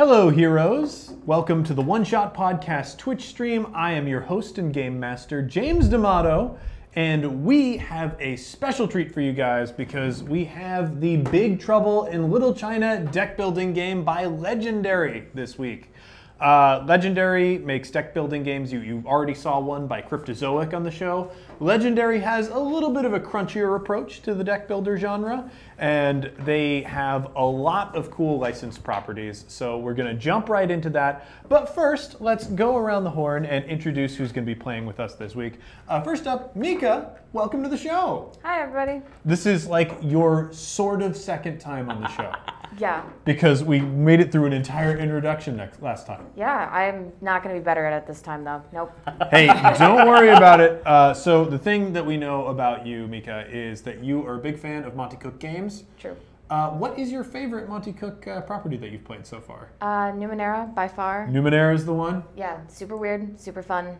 Hello, heroes. Welcome to the One Shot Podcast Twitch stream. I am your host and game master, James D'Amato, and we have a special treat for you guys because we have the Big Trouble in Little China deck building game by Legendary this week. Uh, Legendary makes deck building games. You, you already saw one by Cryptozoic on the show. Legendary has a little bit of a crunchier approach to the deck builder genre, and they have a lot of cool licensed properties. So we're going to jump right into that. But first, let's go around the horn and introduce who's going to be playing with us this week. Uh, first up, Mika, welcome to the show. Hi, everybody. This is like your sort of second time on the show. Yeah, because we made it through an entire introduction next, last time. yeah. I'm not going to be better at it this time, though. Nope. Hey, don't worry about it. Uh, so the thing that we know about you, Mika, is that you are a big fan of Monte Cook games. True. Uh, what is your favorite Monte Cook uh, property that you've played so far? Uh, Numenera, by far. Numenera is the one. Yeah, super weird, super fun,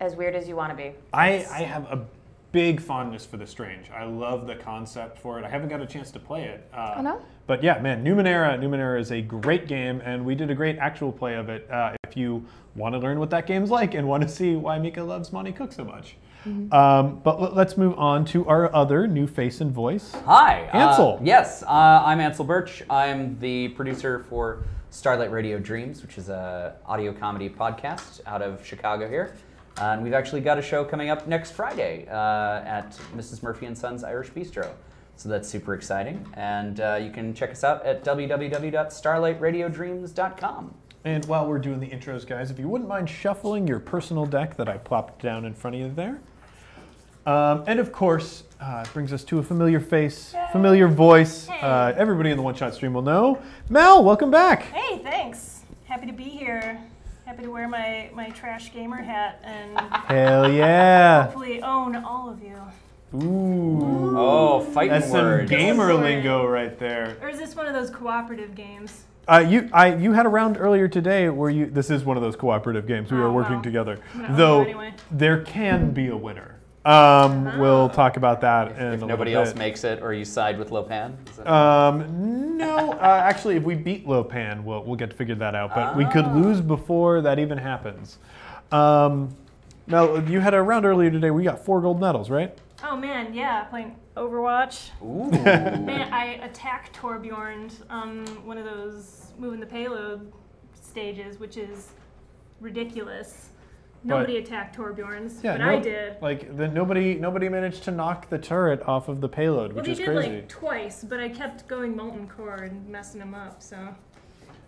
as weird as you want to be. I, I have a big fondness for the strange. I love the concept for it. I haven't got a chance to play it. Uh, Oh, no? But yeah, man, Numenera, Numenera is a great game, and we did a great actual play of it. Uh, if you want to learn what that game's like and want to see why Mika loves Monte Cook so much. Um, but let- let's move on to our other new face and voice. Hi. uh, Ansel. yes, uh, I'm Ansel Birch. I'm the producer for Starlight Radio Dreams, which is a audio comedy podcast out of Chicago here. Uh, and we've actually got a show coming up next Friday uh, at Mrs. Murphy and Sons Irish Bistro. So that's super exciting. And uh, you can check us out at www.starlightradiodreams.com. And while we're doing the intros, guys, if you wouldn't mind shuffling your personal deck that I plopped down in front of you there. Um, and of course, uh, it brings us to a familiar face, familiar voice. Uh, everybody in the One Shot stream will know. Mel, welcome back. Hey, thanks. Happy to be here. Happy to wear my, my trash gamer hat and Hell yeah. hopefully own all of you. Ooh. Oh, fighting That's some gamer lingo right there. Or is this one of those cooperative games? Uh, you, I, you had a round earlier today where you. This is one of those cooperative games. We Oh, are working well. together, I'm though anyway. there can be a winner. Um, We'll talk about that in a If little nobody bit. else makes it or you side with Lopan. Is Um, no, uh, actually, if we beat Lopan, we'll, we'll get to figure that out. But we could lose before that even happens. Um, now, you had a round earlier today. We got four gold medals, right? Oh man, yeah, playing Overwatch. Ooh. Man, I attacked Torbjorn on one of those moving the payload stages, which is ridiculous. Nobody attacked Torbjorn's, but no- I did. Like the, nobody, nobody managed to knock the turret off of the payload, Well, which they is did crazy. like twice, but I kept going molten core and messing them up. So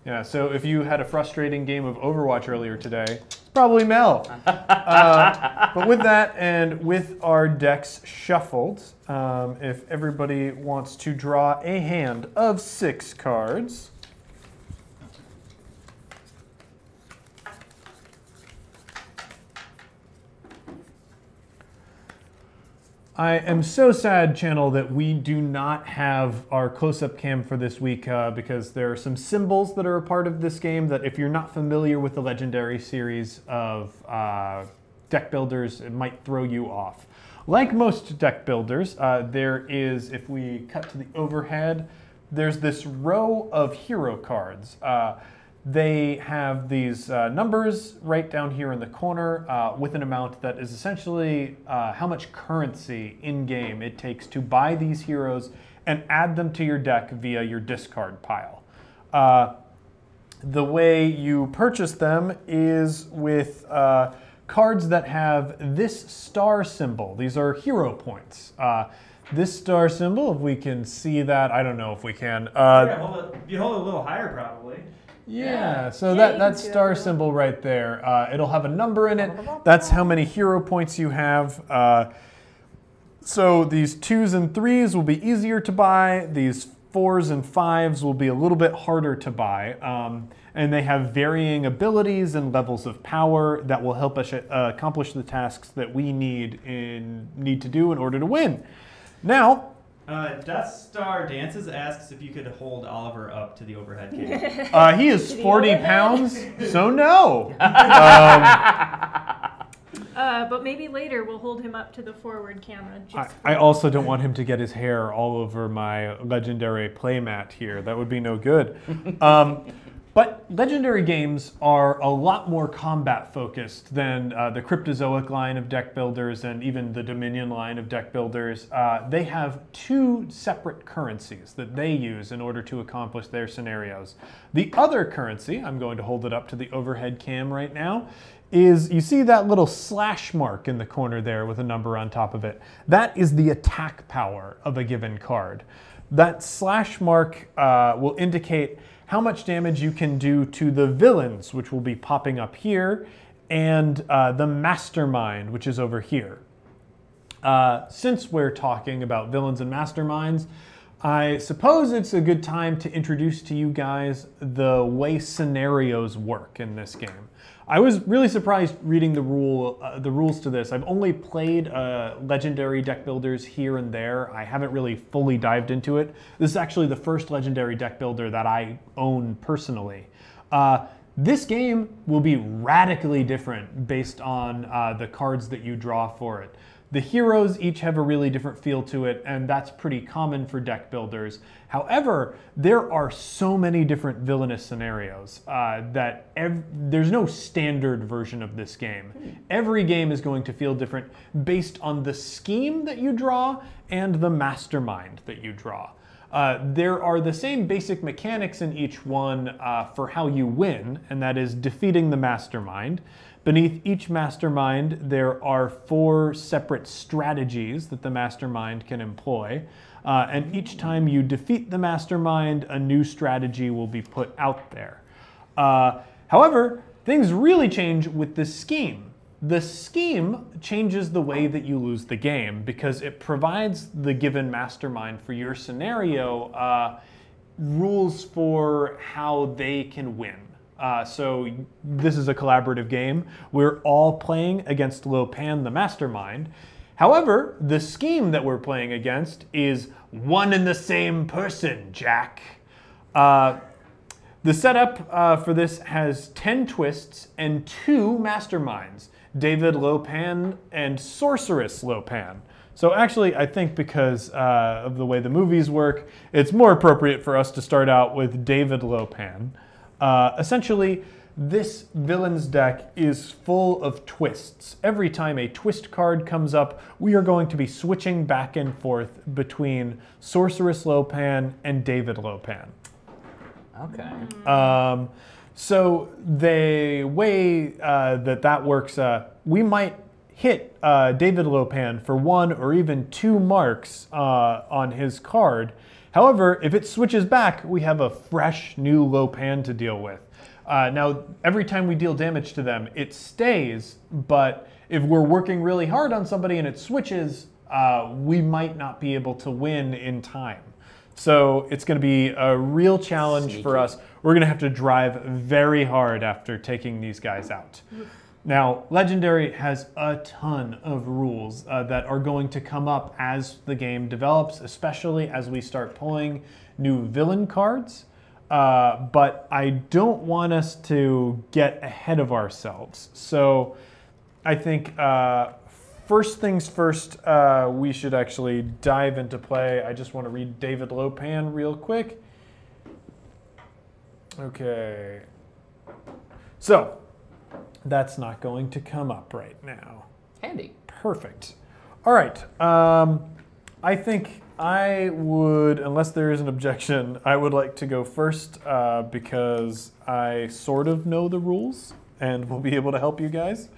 Yeah. So if you had a frustrating game of Overwatch earlier today, it's probably Mel. uh, but with that, and with our decks shuffled, um, if everybody wants to draw a hand of six cards. I am so sad, channel, that we do not have our close-up cam for this week uh, because there are some symbols that are a part of this game that if you're not familiar with the Legendary series of uh, deck builders, it might throw you off. Like most deck builders, uh, there is, if we cut to the overhead, there's this row of hero cards. They have these uh, numbers right down here in the corner uh, with an amount that is essentially uh, how much currency in game it takes to buy these heroes and add them to your deck via your discard pile. Uh, the way you purchase them is with uh, cards that have this star symbol. These are hero points. Uh, this star symbol, if we can see that, I don't know if we can. Uh, Yeah, hold it, you hold it a little higher probably. Yeah, so that, that star symbol right there, uh, it'll have a number in it. That's how many hero points you have. Uh, so these twos and threes will be easier to buy. These fours and fives will be a little bit harder to buy. Um, and they have varying abilities and levels of power that will help us uh, accomplish the tasks that we need in need to do in order to win. Now, Uh, Death Star Dances asks if you could hold Oliver up to the overhead cable. uh, he is 40 pounds, so no. Um, Uh, but maybe later we'll hold him up to the forward camera. I, I also don't want him to get his hair all over my legendary playmat here. That would be no good. Um, But legendary games are a lot more combat focused than uh, the Cryptozoic line of deck builders and even the Dominion line of deck builders. Uh, they have two separate currencies that they use in order to accomplish their scenarios. The other currency, I'm going to hold it up to the overhead cam right now, is you see that little slash mark in the corner there with a number on top of it. That is the attack power of a given card. That slash mark uh, will indicate how much damage you can do to the villains, which will be popping up here, and uh, the mastermind, which is over here. Uh, since we're talking about villains and masterminds, I suppose it's a good time to introduce to you guys the way scenarios work in this game. I was really surprised reading the rule, uh, the rules to this. I've only played uh, legendary deck builders here and there. I haven't really fully dived into it. This is actually the first legendary deck builder that I own personally. Uh, this game will be radically different based on uh, the cards that you draw for it. The heroes each have a really different feel to it, and that's pretty common for deck builders. However, there are so many different villainous scenarios uh, that there's no standard version of this game. Every game is going to feel different based on the scheme that you draw and the mastermind that you draw. Uh, there are the same basic mechanics in each one uh, for how you win, and that is defeating the mastermind. Beneath each mastermind, there are four separate strategies that the mastermind can employ. Uh, and each time you defeat the mastermind, a new strategy will be put out there. Uh, however, things really change with the scheme. The scheme changes the way that you lose the game because it provides the given mastermind for your scenario uh, rules for how they can win. Uh, so this is a collaborative game. We're all playing against Lopan, the mastermind. However, the scheme that we're playing against is one and the same person, Jack. Uh, the setup uh, for this has 10 twists and two masterminds David Lopan and Sorceress Lopan. So, actually, I think because uh, of the way the movies work, it's more appropriate for us to start out with David Lopan. Uh, essentially, this villain's deck is full of twists. Every time a twist card comes up, we are going to be switching back and forth between Sorceress Lopan and David Lopan. Okay. Um, so the way uh, that that works, uh, we might hit uh, David Lopan for one or even two marks uh, on his card. However, if it switches back, we have a fresh new Lopan to deal with. Uh, now, every time we deal damage to them, it stays, but if we're working really hard on somebody and it switches, uh, we might not be able to win in time. So it's going to be a real challenge for us. We're going to have to drive very hard after taking these guys out. Now, Legendary has a ton of rules uh, that are going to come up as the game develops, especially as we start pulling new villain cards. Uh, but I don't want us to get ahead of ourselves. So I think uh, first things first, uh, we should actually dive into play. I just want to read David Lopan real quick. Okay. So that's not going to come up right now. Handy. Perfect. All right. Um, I think I would, unless there is an objection, I would like to go first uh, because I sort of know the rules and will be able to help you guys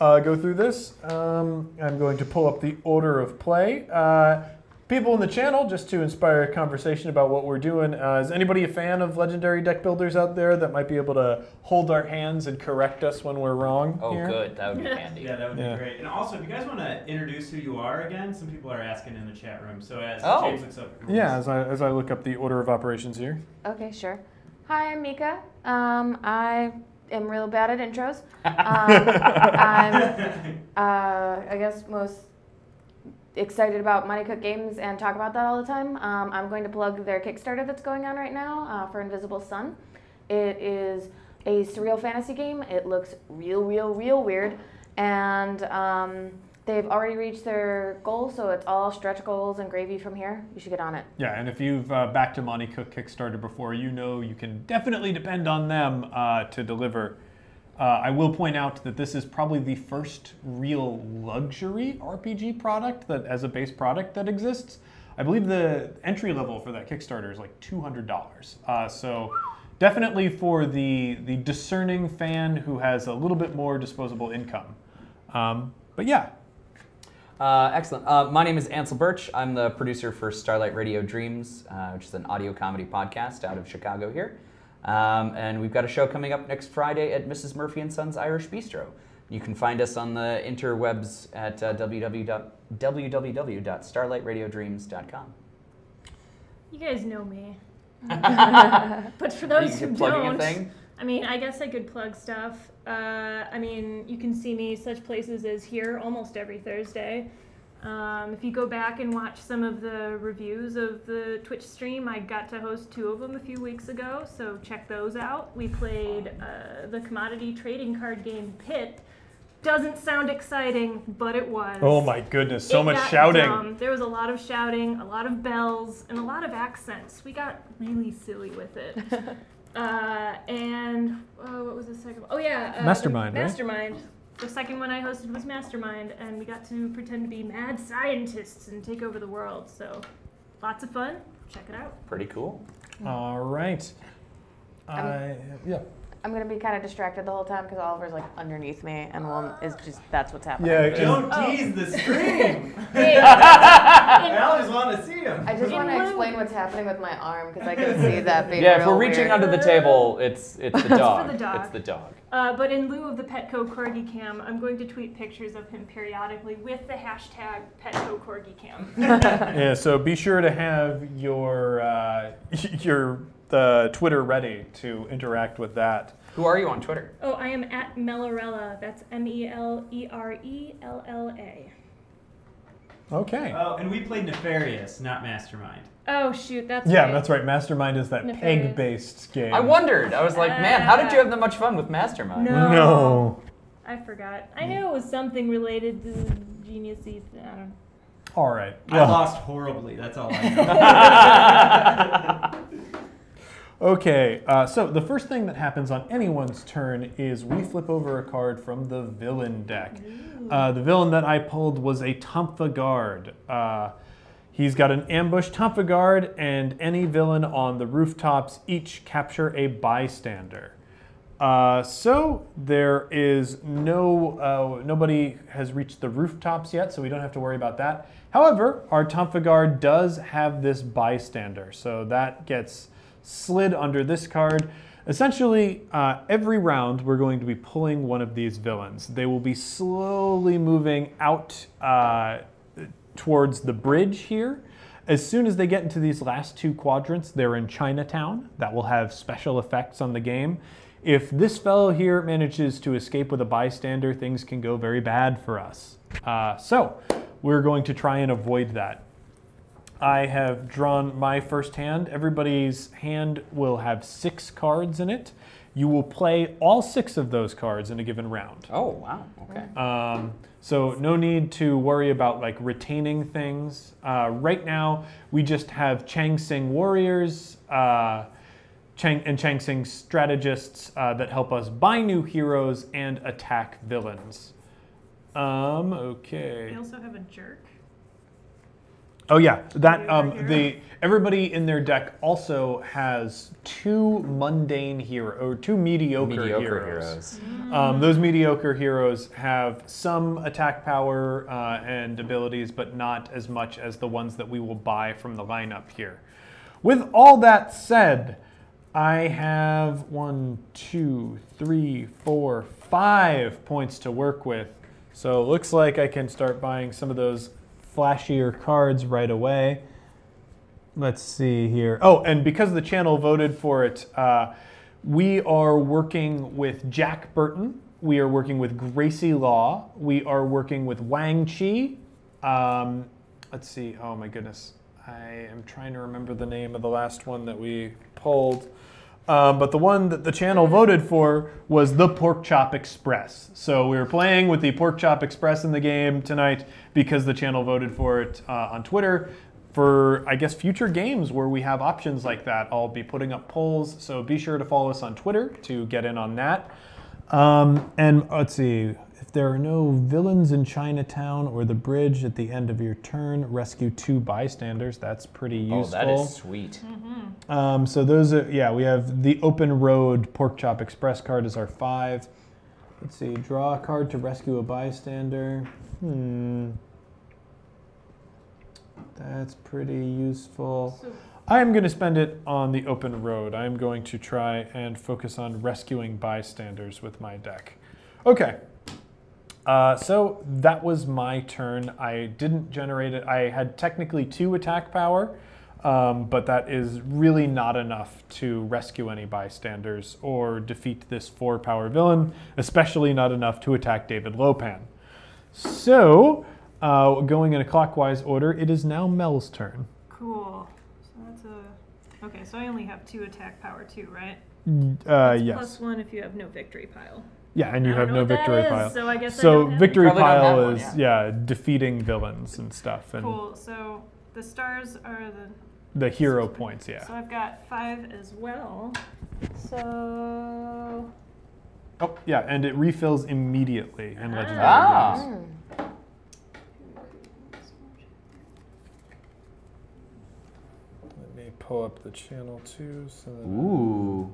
uh, go through this. Um, I'm going to pull up the order of play. Uh, people in the channel, just to inspire a conversation about what we're doing, uh, is anybody a fan of legendary deck builders out there that might be able to hold our hands and correct us when we're wrong? Oh, here? good. That would be handy. Yeah, that would Yeah. be great. And also, if you guys want to introduce who you are again, some people are asking in the chat room. So as Oh. James looks up, rules. Yeah, as I, as I look up the order of operations here. Okay, sure. Hi, I'm Mika. Um, I am real bad at intros. Um, I'm, uh, I guess, most excited about Monte Cook Games and talk about that all the time. Um, I'm going to plug their Kickstarter that's going on right now uh, for Invisible Sun. It is a surreal fantasy game. It looks real, real, real weird. And um, They've already reached their goal, so it's all stretch goals and gravy from here. You should get on it. Yeah, and if you've uh, backed a Monte Cook Kickstarter before, you know you can definitely depend on them uh, to deliver. Uh, I will point out that this is probably the first real luxury RPG product that, as a base product, that exists. I believe the entry level for that Kickstarter is like two hundred dollars. Uh, so definitely for the the discerning fan who has a little bit more disposable income. Um, but yeah, Uh, excellent. Uh, my name is Ansel Birch. I'm the producer for Starlight Radio Dreams, uh, which is an audio comedy podcast out of Chicago here. Um, and we've got a show coming up next Friday at Mrs. Murphy and Sons Irish Bistro. You can find us on the interwebs at uh, www. www.starlightradiodreams.com. You guys know me. but for those who don't? I mean, I guess I could plug stuff. Uh, I mean, you can see me such places as here almost every Thursday. Um, if you go back and watch some of the reviews of the Twitch stream, I got to host two of them a few weeks ago, so check those out. We played uh, the commodity trading card game Pit. Doesn't sound exciting, but it was. Oh my goodness, so It much shouting. dumb. There was a lot of shouting, a lot of bells, and a lot of accents. We got really silly with it. uh, and uh, what was the second one? Oh yeah, uh, the Mastermind, right? Mastermind. The second one I hosted was Mastermind, and we got to pretend to be mad scientists and take over the world. So, lots of fun. Check it out. Pretty cool. All right. i am uh, yeah. I'm gonna be kind of distracted the whole time because Oliver's like underneath me, and one is just that's what's happening. Yeah, Don't Oh. tease the stream. Hey, I always want to see him. I just want to explain what's happening with my arm because I can see that being Yeah, if we're reaching weird. under the table, it's it's the dog. the dog. It's the dog. Uh, but in lieu of the Petco Corgi Cam, I'm going to tweet pictures of him periodically with the hashtag Petco Corgi Cam. Yeah, so be sure to have your uh, your uh, Twitter ready to interact with that. Who are you on Twitter? Oh, I am at Melerella. That's M E L E R E L L A. Okay. Oh, and we played Nefarious, not Mastermind. Oh shoot, that's Yeah, right. that's right. Mastermind is that Nefarious. peg-based game. I wondered. I was like, man, how did you have that much fun with Mastermind? No. No. I forgot. I knew it was something related to geniusy. I don't know. All right. I lost horribly. That's all I know. Okay, uh, so the first thing that happens on anyone's turn is we flip over a card from the villain deck. Uh, the villain that I pulled was a Tomfa Guard. Uh, he's got an ambush Tomfa Guard, and any villain on the rooftops each capture a bystander. Uh, so there is no uh, nobody has reached the rooftops yet, so we don't have to worry about that. However, our Tomfa Guard does have this bystander, so that gets slid under this card. Essentially, uh, every round we're going to be pulling one of these villains. They will be slowly moving out uh, towards the bridge here. As soon as they get into these last two quadrants, they're in Chinatown. That will have special effects on the game. If this fellow here manages to escape with a bystander, things can go very bad for us. Uh, so, we're going to try and avoid that. I have drawn my first hand. Everybody's hand will have six cards in it. You will play all six of those cards in a given round. Oh wow. Okay. Um, so no need to worry about like retaining things. Uh, right now, we just have Chang Sing warriors uh, Chang, and Chang Sing strategists uh, that help us buy new heroes and attack villains. Um, okay. We also have a jerk. Oh yeah, that um, the everybody in their deck also has two mundane hero or two mediocre, Mediocre heroes. heroes. Um, those mediocre heroes have some attack power uh, and abilities, but not as much as the ones that we will buy from the lineup here. With all that said, I have one, two, three, four, five points to work with. So it looks like I can start buying some of those flashier cards right away. Let's see here. Oh, and because the channel voted for it, uh, we are working with Jack Burton. We are working with Gracie Law. We are working with Wang Chi. Um, let's see. Oh my goodness. I am trying to remember the name of the last one that we pulled. Um, but the one that the channel voted for was the Pork Chop Express. So we were playing with the Pork Chop Express in the game tonight because the channel voted for it uh, on Twitter. For I guess future games where we have options like that, I'll be putting up polls. So be sure to follow us on Twitter to get in on that. Um, and let's see, if there are no villains in Chinatown or the bridge at the end of your turn, rescue two bystanders. That's pretty useful. Oh, that is sweet. Um, so those are yeah. We have the open road pork chop express card is our five. Let's see. Draw a card to rescue a bystander. Hmm. That's pretty useful. So- I am going to spend it on the open road. I am going to try and focus on rescuing bystanders with my deck. Okay. Uh, so that was my turn. I didn't generate it. I had technically two attack power, um, but that is really not enough to rescue any bystanders or defeat this four power villain, especially not enough to attack David Lopan. So, uh, going in a clockwise order, it is now Mel's turn. Cool. So that's a. Okay, so I only have two attack power too, right? Uh, yes. Plus one if you have no victory pile. Yeah, and you have no know what that victory is, pile. So I guess So don't have it. victory Probably don't have pile one, is yeah. defeating villains and stuff, and Cool. So the stars are the. The hero points. Yeah. So I've got five as well. So. Oh yeah, and it refills immediately in legendary Ah. games. Mm. Let me pull up the channel too. So that Ooh.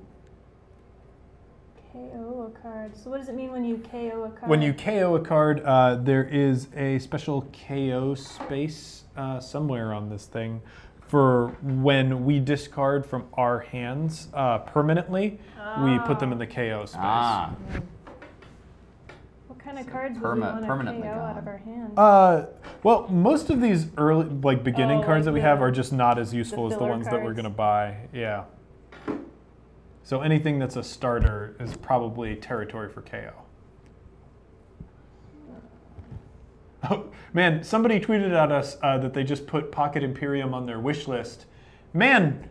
KO a card. So what does it mean when you KO a card? When you KO a card, uh, there is a special KO space uh, somewhere on this thing for when we discard from our hands uh, permanently. We put them in the KO space. Ah. What kind of cards Perma- would we want to permanently KO out of our hand? Uh, well, most of these early, like beginning Oh, cards like that we the- have are just not as useful as the filler ones that we're gonna buy. Yeah. So anything that's a starter is probably territory for KO. Oh man, somebody tweeted at us uh, that they just put Pocket Imperium on their wish list. Man,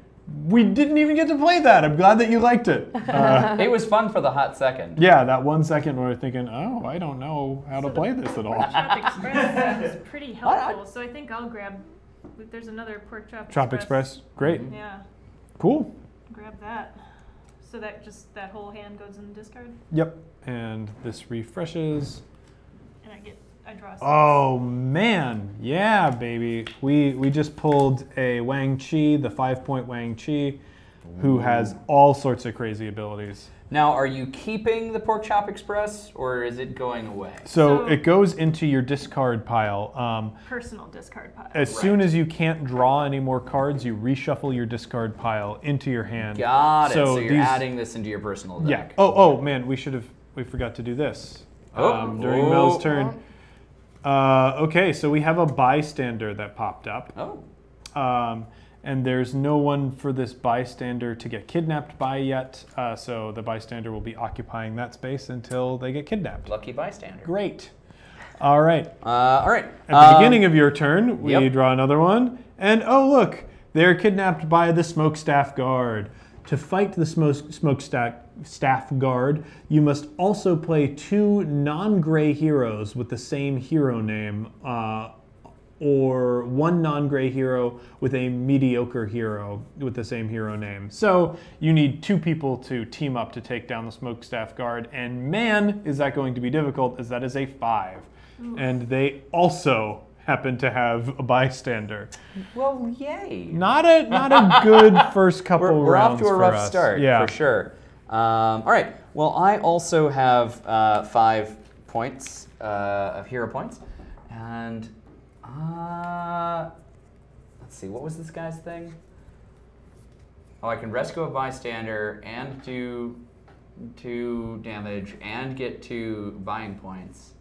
we didn't even get to play that. I'm glad that you liked it. Uh, It was fun for the hot second. yeah, that one second where we're thinking, oh, I don't know how to play this at all. Chop Express is pretty helpful, so I think I'll grab. There's another pork chop. Chop Express, great, Yeah, cool. grab that. So that just that whole hand goes in the discard, Yep, and this refreshes. And I get I draw. Six. Oh man, yeah, baby. We we just pulled a Wang Chi, the five point Wang Chi, who has all sorts of crazy abilities. Now, are you keeping the Pork Chop Express or is it going away? So, So- it goes into your discard pile. Um, Personal discard pile. as soon as you can't draw any more cards, you reshuffle your discard pile into your hand. Got it. So, you're these- adding this into your personal Yeah. Oh, oh man, we should have. We forgot to do this Oh. um, during Oh. Mel's turn. Uh, okay, so we have a bystander that popped up. Oh. Um, and there's no one for this bystander to get kidnapped by yet, uh, so the bystander will be occupying that space until they get kidnapped. Lucky bystander. Great. All right. Uh, all right. At the Um, beginning of your turn, we yep. draw another one, and oh look, they're kidnapped by the smokestaff guard. To fight the smoke, smokestaff staff guard, you must also play two non-gray heroes with the same hero name, uh, or one non-gray hero with a mediocre hero with the same hero name. So you need two people to team up to take down the smokestaff guard, and man, is that going to be difficult, as that is a five. And they also happen to have a bystander. Well, yay. Not a not a good first couple We're, we're rounds off to a rough us. start, Yeah. for sure. Um, all right. Well, I also have uh, five points uh, of hero points, and uh, let's see. What was this guy's thing? Oh, I can rescue a bystander and do two damage and get two buying points.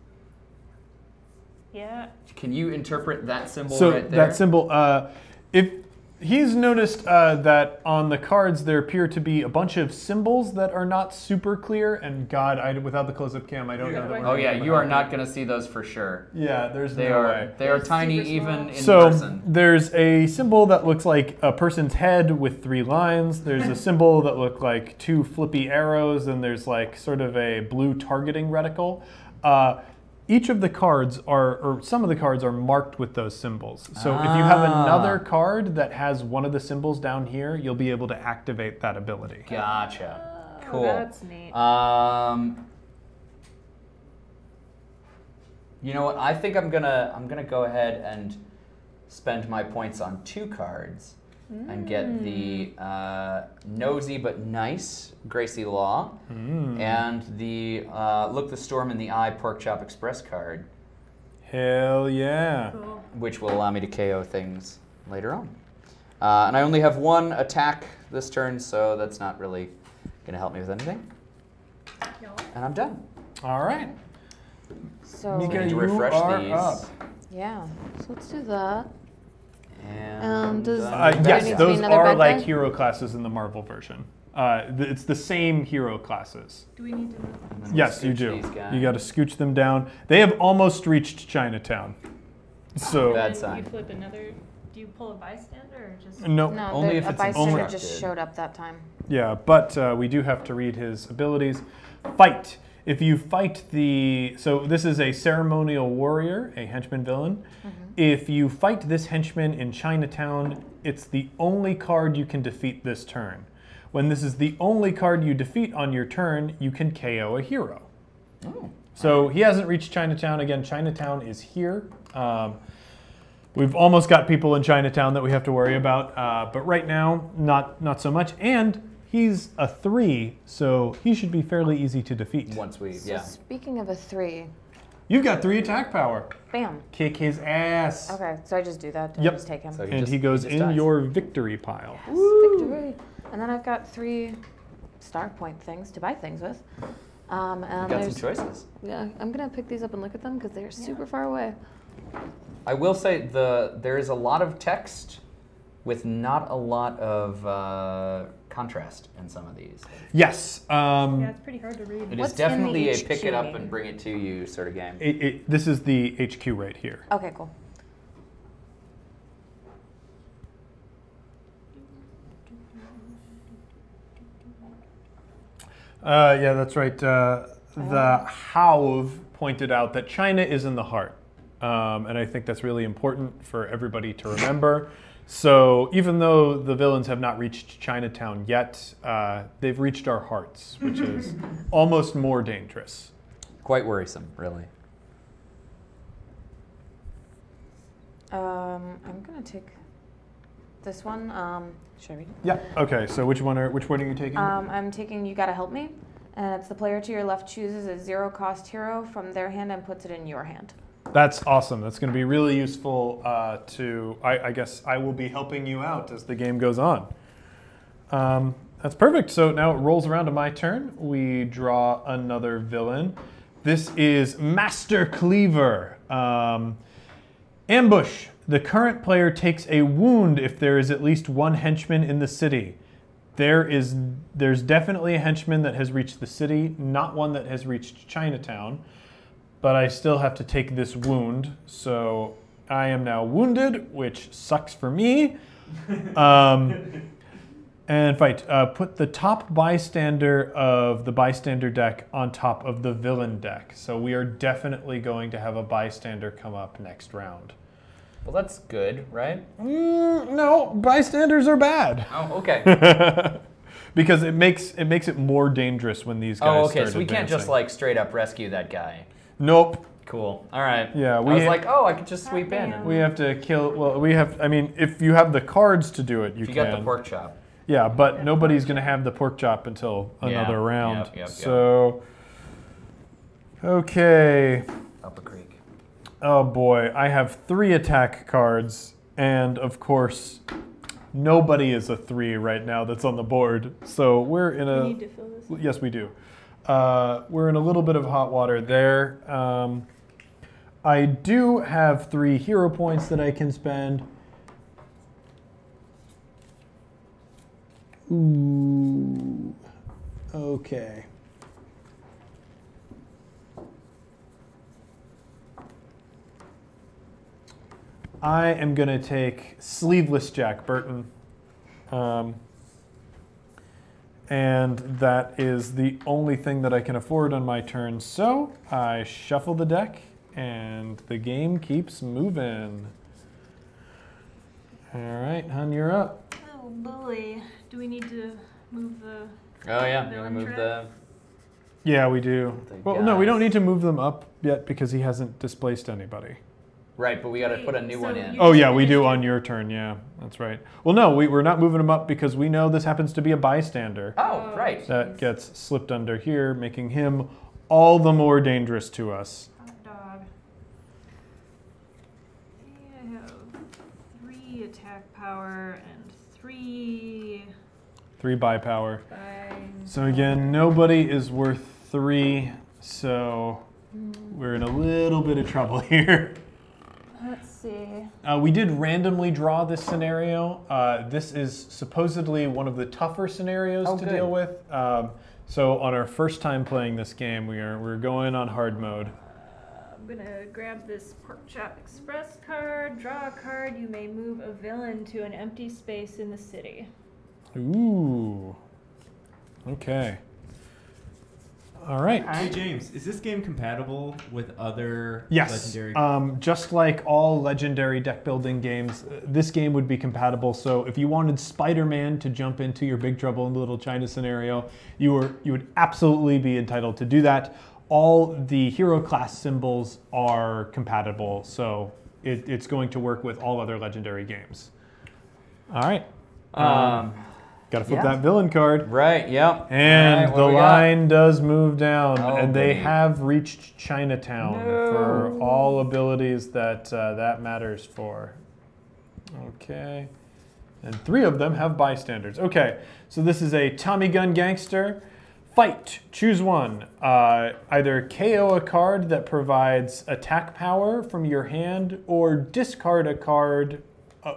Yeah. Can you interpret that symbol So right there? that symbol, uh, if He's noticed uh, that on the cards there appear to be a bunch of symbols that are not super clear. And God, I, without the close-up cam, I don't know that. we're Oh yeah, you are not going to see those for sure. Yeah, there's They no are way. they are They're tiny even small. in So person. there's a symbol that looks like a person's head with three lines. There's a symbol that look like two flippy arrows, and there's like sort of a blue targeting reticle. Uh, each of the cards are, or some of the cards are marked with those symbols. So if you have Ah. another card that has one of the symbols down here, you'll be able to activate that ability. Gotcha. Oh, Cool. that's neat. Um, you know what? I think I'm gonna I'm gonna go ahead and spend my points on two cards and get the uh, nosy but nice Gracie Law Mm. and the uh, look the storm in the eye Pork Chop Express card, Hell yeah. cool. which will allow me to KO things later on. Uh, and I only have one attack this turn, so that's not really gonna help me with anything. No. And I'm done. All right. So Mika, Need to you refresh are these. up. yeah, so let's do that. And Um, does- uh, Uh, yes, there needs to be those are like guy? hero classes in the Marvel version. Uh, th- it's the same hero classes. Do we need to? and then we'll Yes, you do. You got to scooch them down. They have almost reached Chinatown. So Bad sign. You flip another. Do you pull a bystander or just? no, No, Only if a it's bystander instructed. just showed up that time. yeah, but uh, we do have to read his abilities. Fight. If you fight the so this is a ceremonial warrior, a henchman villain. If you fight this henchman in Chinatown, it's the only card you can defeat this turn. When this is the only card you defeat on your turn, you can KO a hero. Oh. So he hasn't reached Chinatown. Again, Chinatown is here. Um, we've almost got people in Chinatown that we have to worry about, uh, but right now, not not so much. And he's a three, so he should be fairly easy to defeat. Once we, So yeah. speaking of a three, You've got three attack power. Bam. Kick his ass. Okay, so I just do that. I Yep. just take him. So And just- he goes just in dies. your victory pile. Victory. And then I've got three star point things to buy things with. Um, and Got there's, some choices. Yeah, I'm gonna pick these up and look at them because they're super far away. I will say the there is a lot of text with not a lot of uh, contrast in some of these. Yes. Um, Yeah, it's pretty hard to read. It is What's in the definitely a pick it up and bring it to you sort of game. it, it, this is the HQ right here. Okay, cool. Uh, yeah, that's right. Uh, the Hauve pointed out that China is in the heart. Um, and I think that's really important for everybody to remember. So even though the villains have not reached Chinatown yet, uh, they've reached our hearts, which is almost more dangerous. Quite worrisome, really. Um, I'm gonna take this one. Um, should I read it? Yeah. Okay. So which one are which one are you taking? Um, I'm taking You Gotta Help Me. And it's the player to your left chooses a zero cost hero from their hand and puts it in your hand. That's awesome. That's going to be really useful uh, to. I, I guess I will be helping you out as the game goes on. Um, that's perfect. So now it rolls around to my turn. We draw another villain. This is Master Cleaver. Um, ambush. The current player takes a wound if there is at least one henchman in the city. There is there's definitely a henchman that has reached the city, not one that has reached Chinatown but I still have to take this wound. So I am now wounded, which sucks for me. Um, and fight. Uh, put the top bystander of the bystander deck on top of the villain deck. So we are definitely going to have a bystander come up next round. Well, that's good, right? Mm, no, bystanders are bad. Oh, okay. because it makes it makes it more dangerous when these guys oh, okay. So we can't just like straight up rescue that guy. Nope. Cool. All right. Yeah, we I we was ha- like, oh, I could just sweep in. And We have to kill. Well, we have. I mean, if you have the cards to do it, you if you can. got the pork chop. Yeah, but nobody's going to have the pork chop until Yeah, another round. yep, yep, yep. so, okay. Up a creek. Oh boy, I have three attack cards, and of course, nobody is a three right now that's on the board. So we're in We a. need to fill this. Yes, we do. Uh, we're in a little bit of hot water there. Um, I do have three hero points that I can spend. Ooh. Okay. I am going to take sleeveless Jack Burton. Um, and that is the only thing that I can afford on my turn. So I shuffle the deck, and the game keeps moving. All right, hun, you're up. Oh boy. Do we need to move the? Oh yeah, you Villain move track? the. Yeah, we do. The Well, no, we don't need to move them up yet because he hasn't displaced anybody. Right, but we got to put a new so one in. Oh, yeah, we do on your turn. Yeah, that's right. Well, no, we, we're not moving them up because we know this happens to be a bystander Oh, Oh. right. that gets slipped under here, making him all the more dangerous to us. Hot dog. I have three attack power and three. Three by power. Binds. So again, nobody is worth three, so we're in a little bit of trouble here. Let's see. Uh, we did randomly draw this scenario. Uh, this is supposedly one of the tougher scenarios Oh, to good. deal with. Um, so on our first time playing this game, we are we're going on hard mode. I'm gonna grab this Pork Chop Express card, draw a card. You may move a villain to an empty space in the city. Ooh. Okay. All right. Hey James, is this game compatible with other Yes. legendary? Um, just like all legendary deck building games, uh, this game would be compatible. So if you wanted Spider-Man to jump into your Big Trouble in Little China scenario, you were you would absolutely be entitled to do that. All the hero class symbols are compatible, so it, it's going to work with all other legendary games. All right. Um, Got to flip yeah. that villain card. right. Yep. And All right, what the we got? line does move down, Oh, and they boy. have reached Chinatown for all abilities that uh, that matters for. Okay. And three of them have bystanders. Okay, so this is a Tommy Gun Gangster. Fight. Choose one. Uh, either KO a card that provides attack power from your hand, or discard a card uh,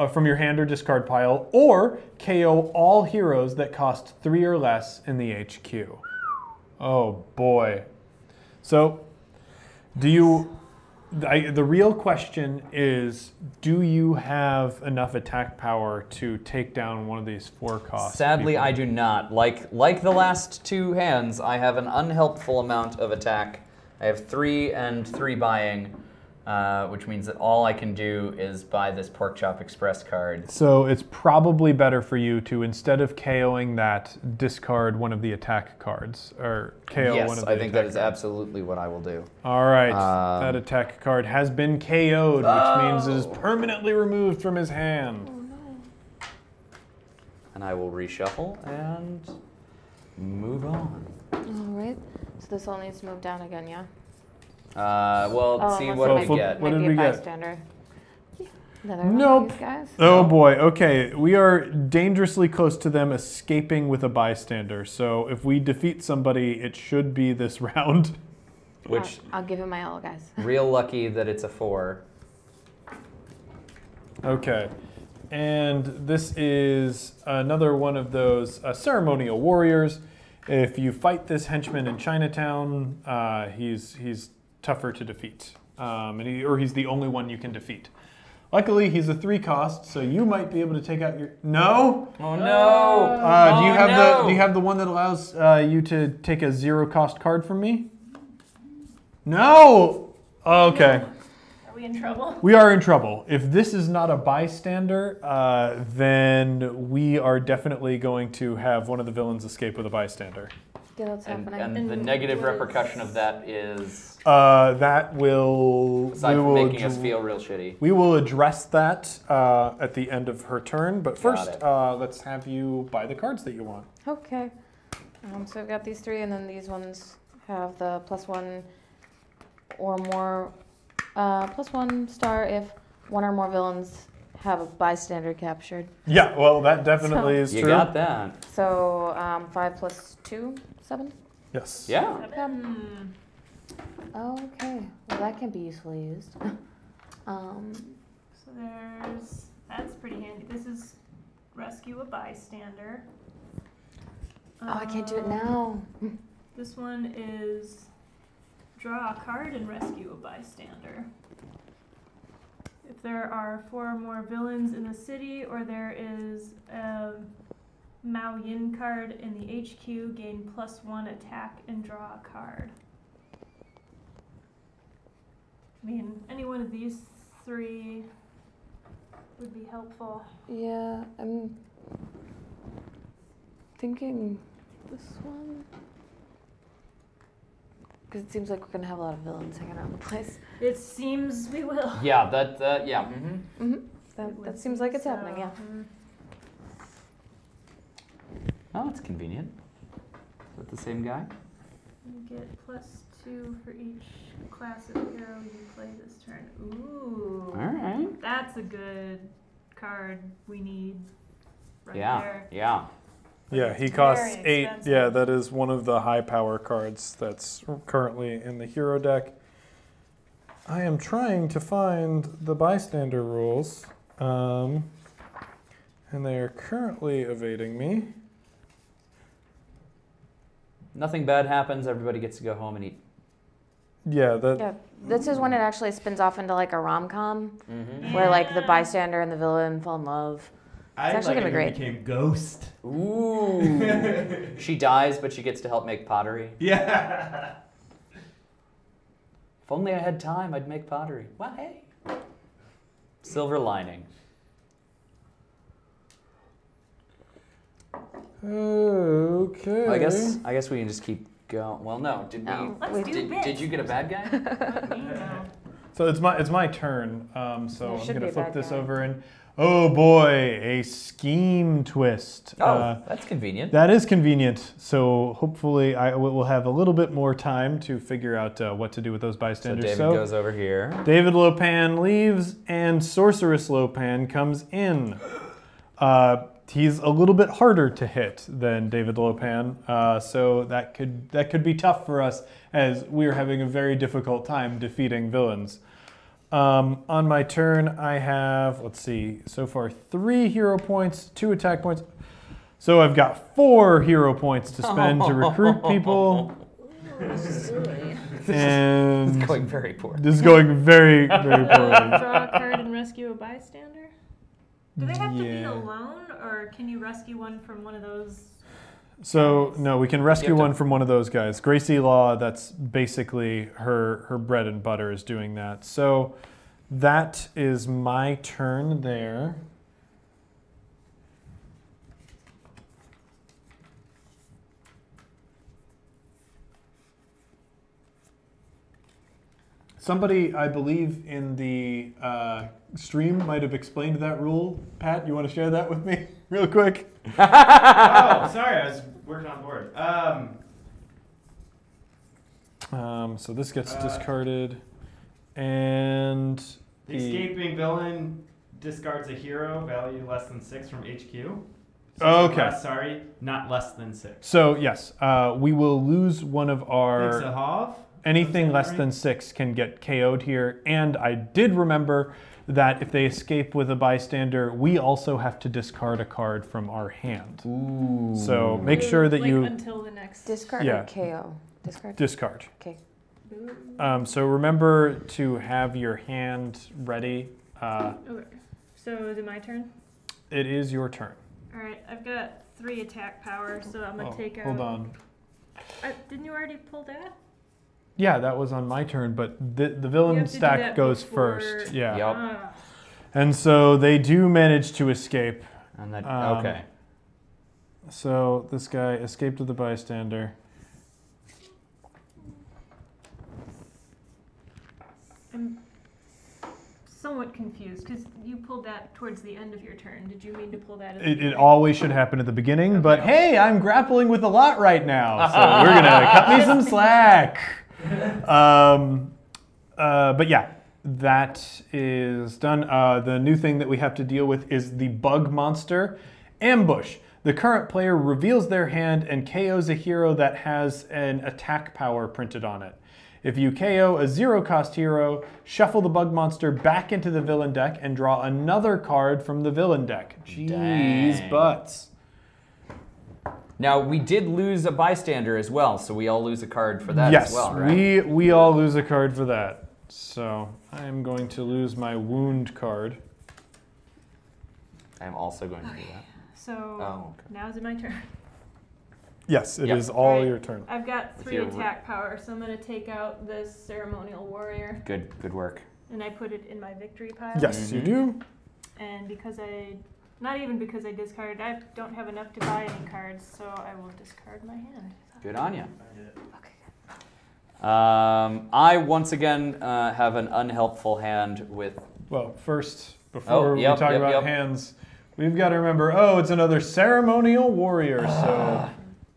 uh, from your hand or discard pile, or KO all heroes that cost three or less in the HQ. Oh boy. So, do you. I, the real question is do you have enough attack power to take down one of these four costs? Sadly, people? I do not. Like like the last two hands, I have an unhelpful amount of attack. I have three and three buying, uh, which means that all I can do is buy this Pork Chop Express card. So it's probably better for you to instead of KOing that, discard one of the attack cards or KO yes, one of the Yes, I think that attack is cards. absolutely what I will do. All right, Um, that attack card has been KO'd, which means it is permanently removed from his hand. Oh, no. And I will reshuffle and move on. All right. So this all needs to move down again, yeah? Uh, well, Oh, see unless what it we get. what did we get? Another Nope. guys. Oh boy, okay. We are dangerously close to them escaping with a bystander. So if we defeat somebody, it should be this round. Which I'll, I'll give him my all, guys. real lucky that it's a four. Okay. And this is another one of those uh, ceremonial warriors. If you fight this henchman in Chinatown, uh, he's he's tougher to defeat, um, and he, or he's the only one you can defeat. Luckily, he's a three cost, so you might be able to take out your. No. Oh no! Uh, do you Oh, have the. Do you have the one that allows uh, you to take a zero cost card from me? No. Okay. Are we in trouble? We are in trouble. If this is not a bystander, uh, then we are definitely going to have one of the villains escape with a bystander. Yeah, that's And, happening. and the negative repercussion of that is, Uh, that will aside we from will making us feel real shitty. we will address that uh, at the end of her turn. But first, uh, let's have you buy the cards that you want. Okay. Um, so I've got these three, and then these ones have the plus one or more, uh, plus one star if one or more villains have a bystander captured. Yeah, well, that definitely is true. You true. got that. So um, five plus two, seven. yes. Yeah. Hmm. Okay. Well, that can be usefully used. um, So there's that's pretty handy. This is rescue a bystander. Oh, I can't do it Um, now. This one is draw a card and rescue a bystander. If there are four or more villains in the city, or there is a Miao Yin card in the HQ, gain plus one attack and draw a card. I mean, any one of these three would be helpful. Yeah, I'm thinking this one. Because it seems like we're gonna have a lot of villains hanging around the place. It seems we will. Yeah, that, uh, yeah. hmm Mm-hmm. That, that seems like it's so. happening, yeah. Mm. Oh, that's convenient. Is that the same guy? You get plus two for each class of hero you play this turn. Ooh. Alright. That's a good card we need right Yeah, there. yeah. Yeah, he costs eight. Yeah, that is one of the high power cards that's currently in the hero deck. I am trying to find the bystander rules, um, and they are currently evading me. Nothing bad happens. Everybody gets to go home and eat. Yeah, that. Yeah, this is when it actually spins off into like a rom com Mm-hmm. where like the bystander and the villain fall in love. I actually like gonna be great. became Ghost. Ooh. she dies, but she gets to help make pottery. Yeah. If only I had time, I'd make pottery. Well, hey. Silver lining. Okay. I guess. I guess we can just keep going. Well, no. Did No. Let's Wait, do we? Did, bits. did you get a bad guy? Let me know. So it's my it's my turn. Um, so There I'm gonna flip this guy. over and oh boy, a scheme twist. Oh, Uh, that's convenient. that is convenient. So hopefully I will will have a little bit more time to figure out uh, what to do with those bystanders. So bystanders. David goes over here. David Lopan leaves, and Sorceress Lopan comes in. Uh, he's a little bit harder to hit than David Lopan, uh, so that could that could be tough for us as we're having a very difficult time defeating villains. Um, on my turn, I have let's see, so far three hero points, two attack points. So I've got four hero points to spend to recruit people, and this is going very poor. this is going very very poorly. Draw a card and rescue a bystander. Do they have to be alone, or can you rescue one from one of those? So no, we can rescue You have to- one from one of those guys. Gracie Law, that's basically her her bread and butter is doing that. So that is my turn there. Somebody, I believe, in the uh, stream might have explained that rule. Pat, you want to share that with me real quick? oh, sorry, I was working on board. Um, Um, so this gets Uh, discarded, and the escaping villain discards a hero value less than six from HQ. So Okay. less- sorry, not less than six. so yes, uh, we will lose one of Thanks, our Ahav. anything less than six can get KO'd here. And I did remember that if they escape with a bystander, we also have to discard a card from our hand. Ooh. So make sure that like, you until the next. Discard Yeah. or KO? Discard. discard. Okay. Um, so remember to have your hand ready. Uh, Okay. So is it my turn? it is your turn. All right, I've got three attack power, so I'm gonna Oh, take out. hold on. Uh, didn't you already pull that? Yeah, that was on my turn, but the, the villain have to do stack goes before- first. Yeah. Yup. Ah. And so they do manage to escape. And that, Um, okay. So this guy escaped with the bystander. I'm somewhat confused because you pulled that towards the end of your turn. Did you mean to pull that? At the It, it always should happen at the beginning, but hey, I'm grappling with a lot right now, so we're gonna cut me some slack. Um, uh, but yeah, that is done. Uh, the new thing that we have to deal with is the bug monster ambush. The current player reveals their hand and KOs a hero that has an attack power printed on it. If you KO a zero cost hero, shuffle the bug monster back into the villain deck and draw another card from the villain deck. Jeez Dang. butts. Now we did lose a bystander as well, so we all lose a card for that yes, as well, right? we we all lose a card for that. So I am going to lose my wound card. I am also going to do that. So Oh, okay. now is it my turn? Yes, it is Yep. all Right. your turn. I've got three your- attack power, so I'm gonna take out this ceremonial warrior Good, good work. and I put it in my victory pile. Yes, you Mhm. do. And because I, not even because I discarded, I don't have enough to buy any cards, so I will discard my hand. Good on you. I. Um, I once again uh, have an unhelpful hand with. Well, first, before we Oh, yep, talk yep, about yep. hands, we've got to remember oh, it's another ceremonial warrior, so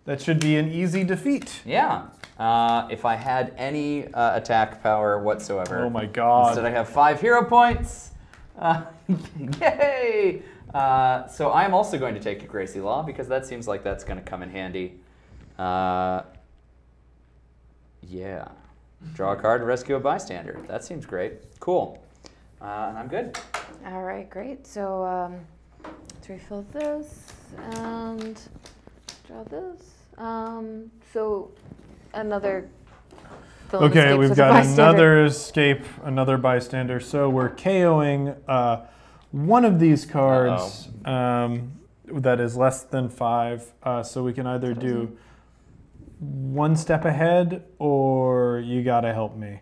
that should be an easy defeat. Yeah. Uh, if I had any uh, attack power whatsoever. Oh my god. Instead, I have five hero points. Uh, yay! Uh, so I am also going to take a Gracie Law because that seems like that's going to come in handy. Uh, yeah. Draw a card, rescue a bystander. That seems great. Cool. Uh, and I'm good. All right, great. So um, let's refill this and draw this. Um, so another. Okay, we've got another escape, another bystander. So we're KOing uh, one of these cards um, that is less than five. Uh, so we can either do one step ahead or you gotta help me.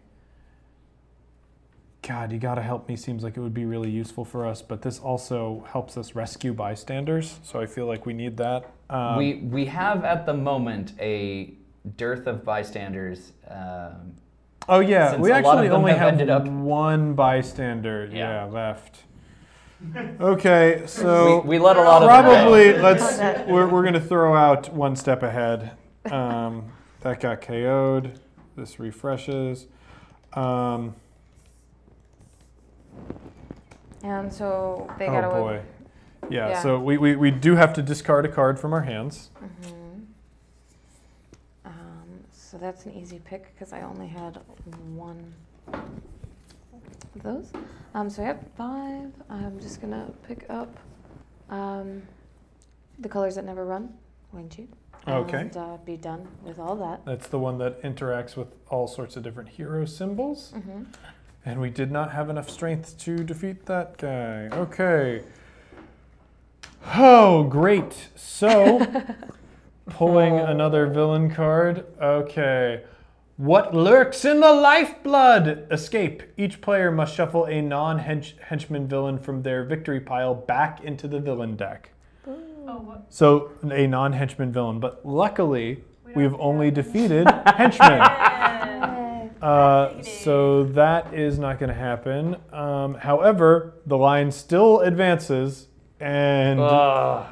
God, you gotta help me seems like it would be really useful for us, but this also helps us rescue bystanders. So I feel like we need that. Um, we we have at the moment a dearth of bystanders. Um, Oh yeah, we a lot of actually only have have ended up- one bystander. Yeah. Yeah, left. Okay, so we, we let a lot of probably let's we're, we're gonna throw out one step ahead. Um, that got KO'd. This refreshes. Um, And so they oh gotta. boy. Yeah, Yeah. so we, we, we do have to discard a card from our hands. Mhm. Um, so that's an easy pick because I only had one of those. Um, so I have five. I'm just gonna pick up um, the colors that never run, wouldn't? Okay. And uh, be done with all that. That's the one that interacts with all sorts of different hero symbols. hmm And we did not have enough strength to defeat that guy. Okay. Oh, great. So, pulling another villain card. Okay. What lurks in the lifeblood? Escape. Each player must shuffle a non henchman villain from their victory pile back into the villain deck. Oh, what? So, a non henchman villain. But luckily, We we've only have- defeated henchmen. Yeah. Uh, so that is not going to happen. Um, however, the line still advances, and Ugh.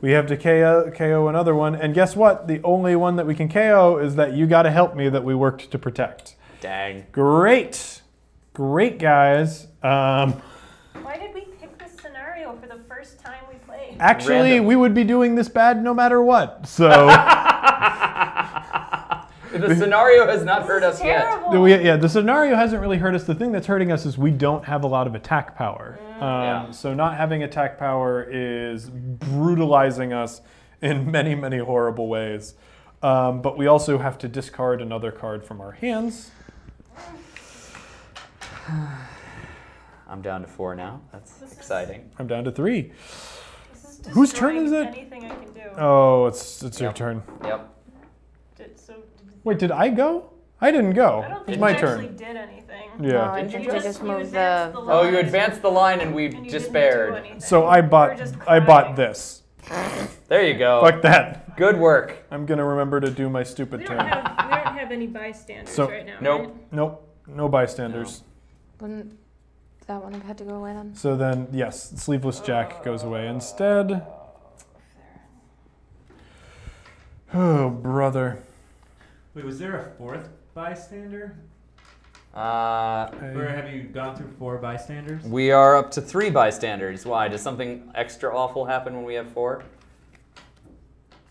We have to KO, KO another one. And guess what? The only one that we can KO is that you got to help me that we worked to protect. Dang. Great, great guys. Um, Why did we pick this scenario for the first time we played? actually, Random. we would be doing this bad no matter what. So the scenario has not hurt us yet. We, yeah, the scenario hasn't really hurt us. The thing that's hurting us is we don't have a lot of attack power. Um, Yeah. So not having attack power is brutalizing us in many, many horrible ways. Um, but we also have to discard another card from our hands. I'm down to four now. That's This is- exciting. I'm down to three. Whose turn is it? Anything I can do. Oh, it's it's your turn. Yep. Did, so, did, Wait, did I go? I didn't go. I don't It's my you turn. actually did anything. No, Yeah. I Didn't think you just- just you moved advanced the. the Oh, you line. advanced the line and we And you didn't do despaired. anything. So I You were bought just I bought crying. this. There you go. Fuck that. Good work. I'm gonna remember to do my stupid We turn. don't have we don't have any bystanders So- right now. Nope. Right? Nope, no bystanders. Wouldn't that one have had to go away then? So then, yes, Sleeveless Jack goes away instead. Oh, brother. Wait, was there a fourth bystander? Uh, Or have you gone through four bystanders? we are up to three bystanders. Why? Does something extra awful happen when we have four?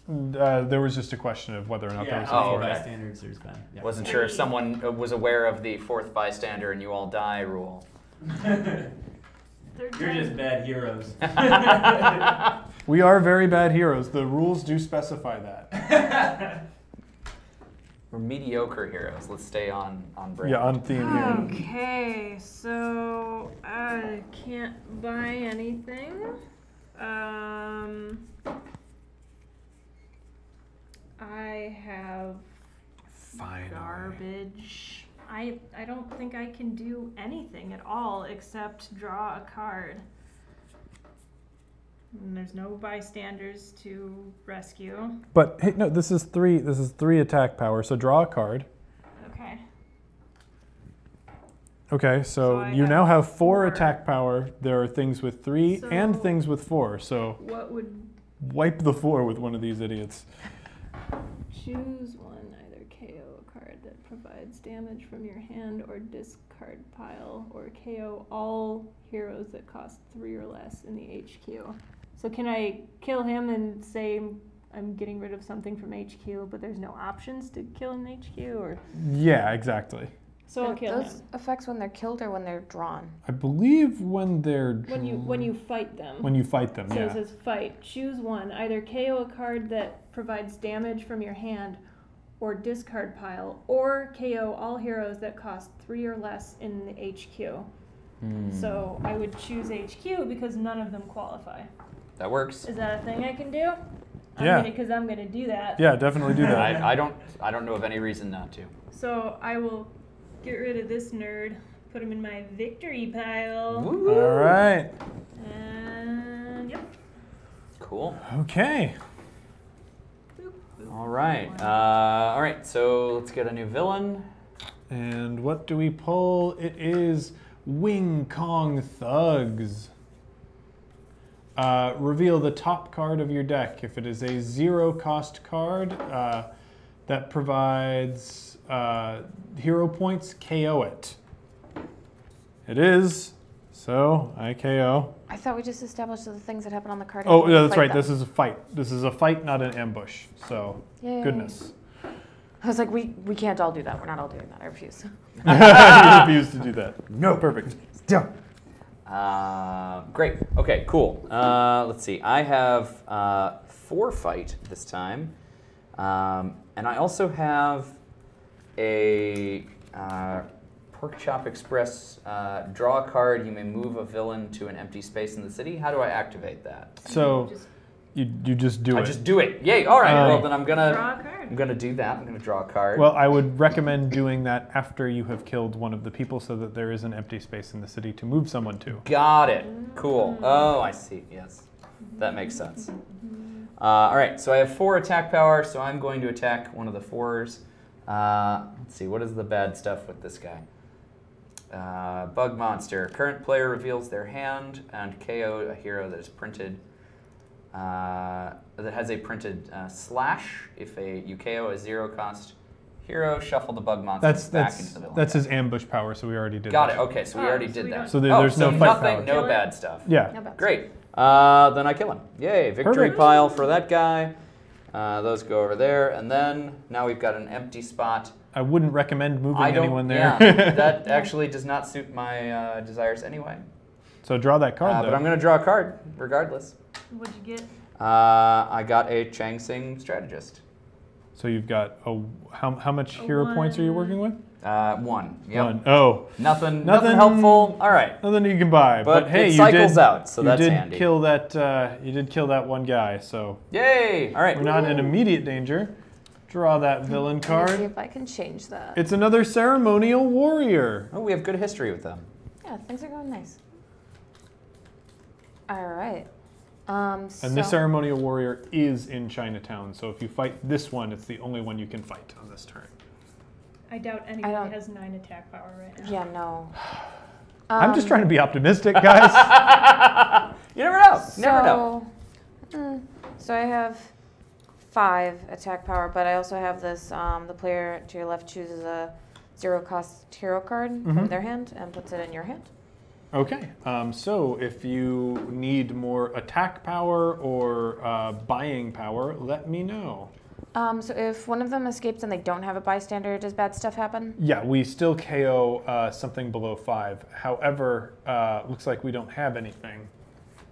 Uh, there was just a question of whether or not there was how a Oh, many fourth. okay. bystanders there's been. Yeah. Wasn't sure if someone uh, was aware of the fourth bystander and you all die rule. You're just bad heroes. We are very bad heroes. The rules do specify that. We're mediocre heroes. Let's stay on on brand. Yeah, on theme here. Okay, so I can't buy anything. Um, I have Finally. garbage. I I don't think I can do anything at all except draw a card. And there's no bystanders to rescue. But hey, no, this is three. This is three attack power. So draw a card. Okay. Okay, so, So you have now have four, four. attack power. There are things with three and things with four. So What would wipe the floor with one of these idiots. Choose one, either KO a card that provides damage from your hand or discard pile, or KO all heroes that cost three or less in the HQ. So can I kill him and say I'm getting rid of something from HQ, but there's no options to kill in HQ, or Yeah, exactly. so I'll kill those him effects when they're killed or when they're drawn? I believe when they're when you when you fight them. when you fight them. So it says fight. Choose one. Either KO a card that provides damage from your hand or discard pile, or KO all heroes that cost three or less in the HQ. Hmm. So I would choose HQ because none of them qualify. That works. Is that a thing I can do? I'm Yeah. Because I'm going to do that. Yeah, definitely do that. I, I don't I don't know of any reason not to. So I will get rid of this nerd, put him in my victory pile, All right. and yep. Cool. Okay. Boop, boop. All right. Uh, all right. So let's get a new villain. And what do we pull? It is Wing Kong Thugs. Uh, reveal the top card of your deck. If it is a zero cost card uh, that provides uh, hero points, KO it. It is. So I KO. I thought we just established the things that happen on the card. Oh, and yeah, that's right. them. This is a fight. This is a fight, not an ambush. So, Yay. goodness. I was like, we, we can't all do that. We're not all doing that. I refuse. you refuse to do that. No, perfect. Still. Uh, great. Okay. Cool. Uh, let's see. I have uh, four fight this time, um, and I also have a uh, Pork Chop Express uh, draw a card. You may move a villain to an empty space in the city. How do I activate that? So, Just you, you just do it. I it. just do it. Yay! All right. Um, well, then I'm gonna draw a I'm gonna do that. I'm gonna draw a card. Well, I would recommend doing that after you have killed one of the people so that there is an empty space in the city to move someone to. Got it. Cool. Oh, I see. Yes, that makes sense. Uh, all right. So I have four attack power. So I'm going to attack one of the fours. Uh, let's see. What is the bad stuff with this guy? Uh, bug monster. Current player reveals their hand and KO a hero that is printed. Uh, that has a printed uh, slash. If a you KO a zero cost hero, shuffle the bug monster That's back that's into the villain. that's deck. his ambush power, so we already did Got that. it. Okay, so we Oh, already so did we that. So there- oh, there's so no fight nothing, power. no Kill bad stuff. Yeah. No bad Great. Uh, then I kill him. Yay! Victory Perfect. pile for that guy. Uh, those go over there, and then now we've got an empty spot. I wouldn't recommend moving I don't. anyone there. Yeah, that actually does not suit my uh, desires anyway. So draw that card Uh, though. but I'm going to draw a card regardless. What'd you get? Uh, I got a Chang Sing strategist. So you've got a how, how much A hero points are you working with? Uh, one. Yep. One. Oh, Nothing, nothing. Nothing- helpful. All right. nothing you can buy. But, But, hey, it you cycles did, out, so you that's did handy. kill that. Uh, you did kill that one guy. So Yay! All right. we're not in immediate danger. Draw that villain Let me see card. if I can change that. It's another ceremonial warrior. Oh, we have good history with them. yeah, things are going nice. All right. Um, And this ceremonial warrior is in Chinatown. So if you fight this one, it's the only one you can fight on this turn. I doubt anybody don't- has nine attack power right now. Yeah, no. I'm just Um, trying to be optimistic, guys. You never know. Never know. So, mm, so I have five attack power, but I also have this. Um, the player to your left chooses a zero cost hero card from Mhm. their hand and puts it in your hand. Okay, um, so if you need more attack power or uh, buying power, let me know. Um, so if one of them escapes and they don't have a bystander, does bad stuff happen? Yeah, we still KO uh, something below five. However, uh, looks like we don't have anything.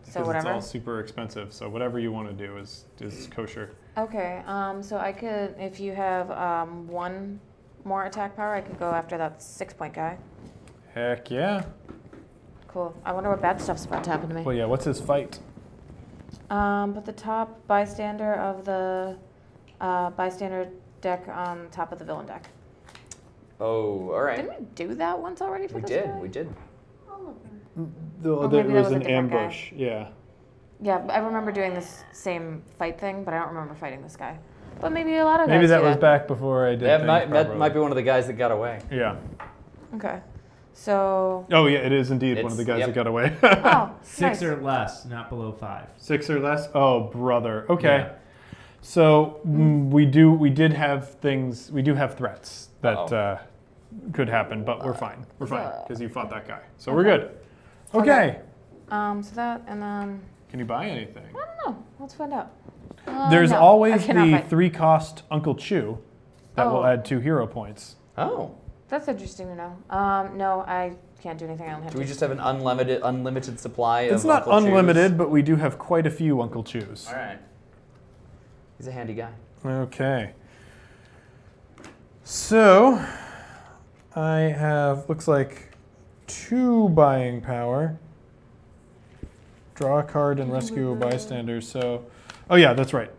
So because It's all super expensive. So whatever you want to do is is kosher. Okay. Um, so I could, if you have um, one more attack power, I could go after that six point guy. Heck yeah. Cool. I wonder what bad stuff's about to happen to me. Well, yeah. What's his fight? Um, but the top bystander of the uh, bystander deck on top of the villain deck. Oh, all right. Didn't we do that once already for We this did. guy? We did. Though Oh, there maybe that was was a an different guy. ambush. Yeah. Yeah, I remember doing this same fight thing, but I don't remember fighting this guy. But maybe a lot of Maybe guys that do was back before I did. That things might, that properly. might be one of the guys that got away. Yeah. Okay. So. Oh yeah, it is indeed one of the guys yep. that got away. Oh, Six nice. or less, not below five. Six or less. Oh brother. Okay. Yeah. So mm, we do we did have things we do have threats that Uh-oh. uh, could happen, but we're fine. We're fine because you fought that guy, so we're good. Okay. Um, so that, and then Can you buy anything? I don't know. Let's find out. Uh, There's no, always the fight. three cost Uncle Chu that will Oh. add two hero points. Oh. That's interesting to know. Um, no, I can't do anything. I don't have Do we to. just have an unlimited unlimited supply of It's not Uncle Chus? unlimited, but we do have quite a few Uncle Chus. All right. He's a handy guy. Okay. So I have looks like two buying power. Draw a card and rescue a bystander. So, oh yeah, that's right.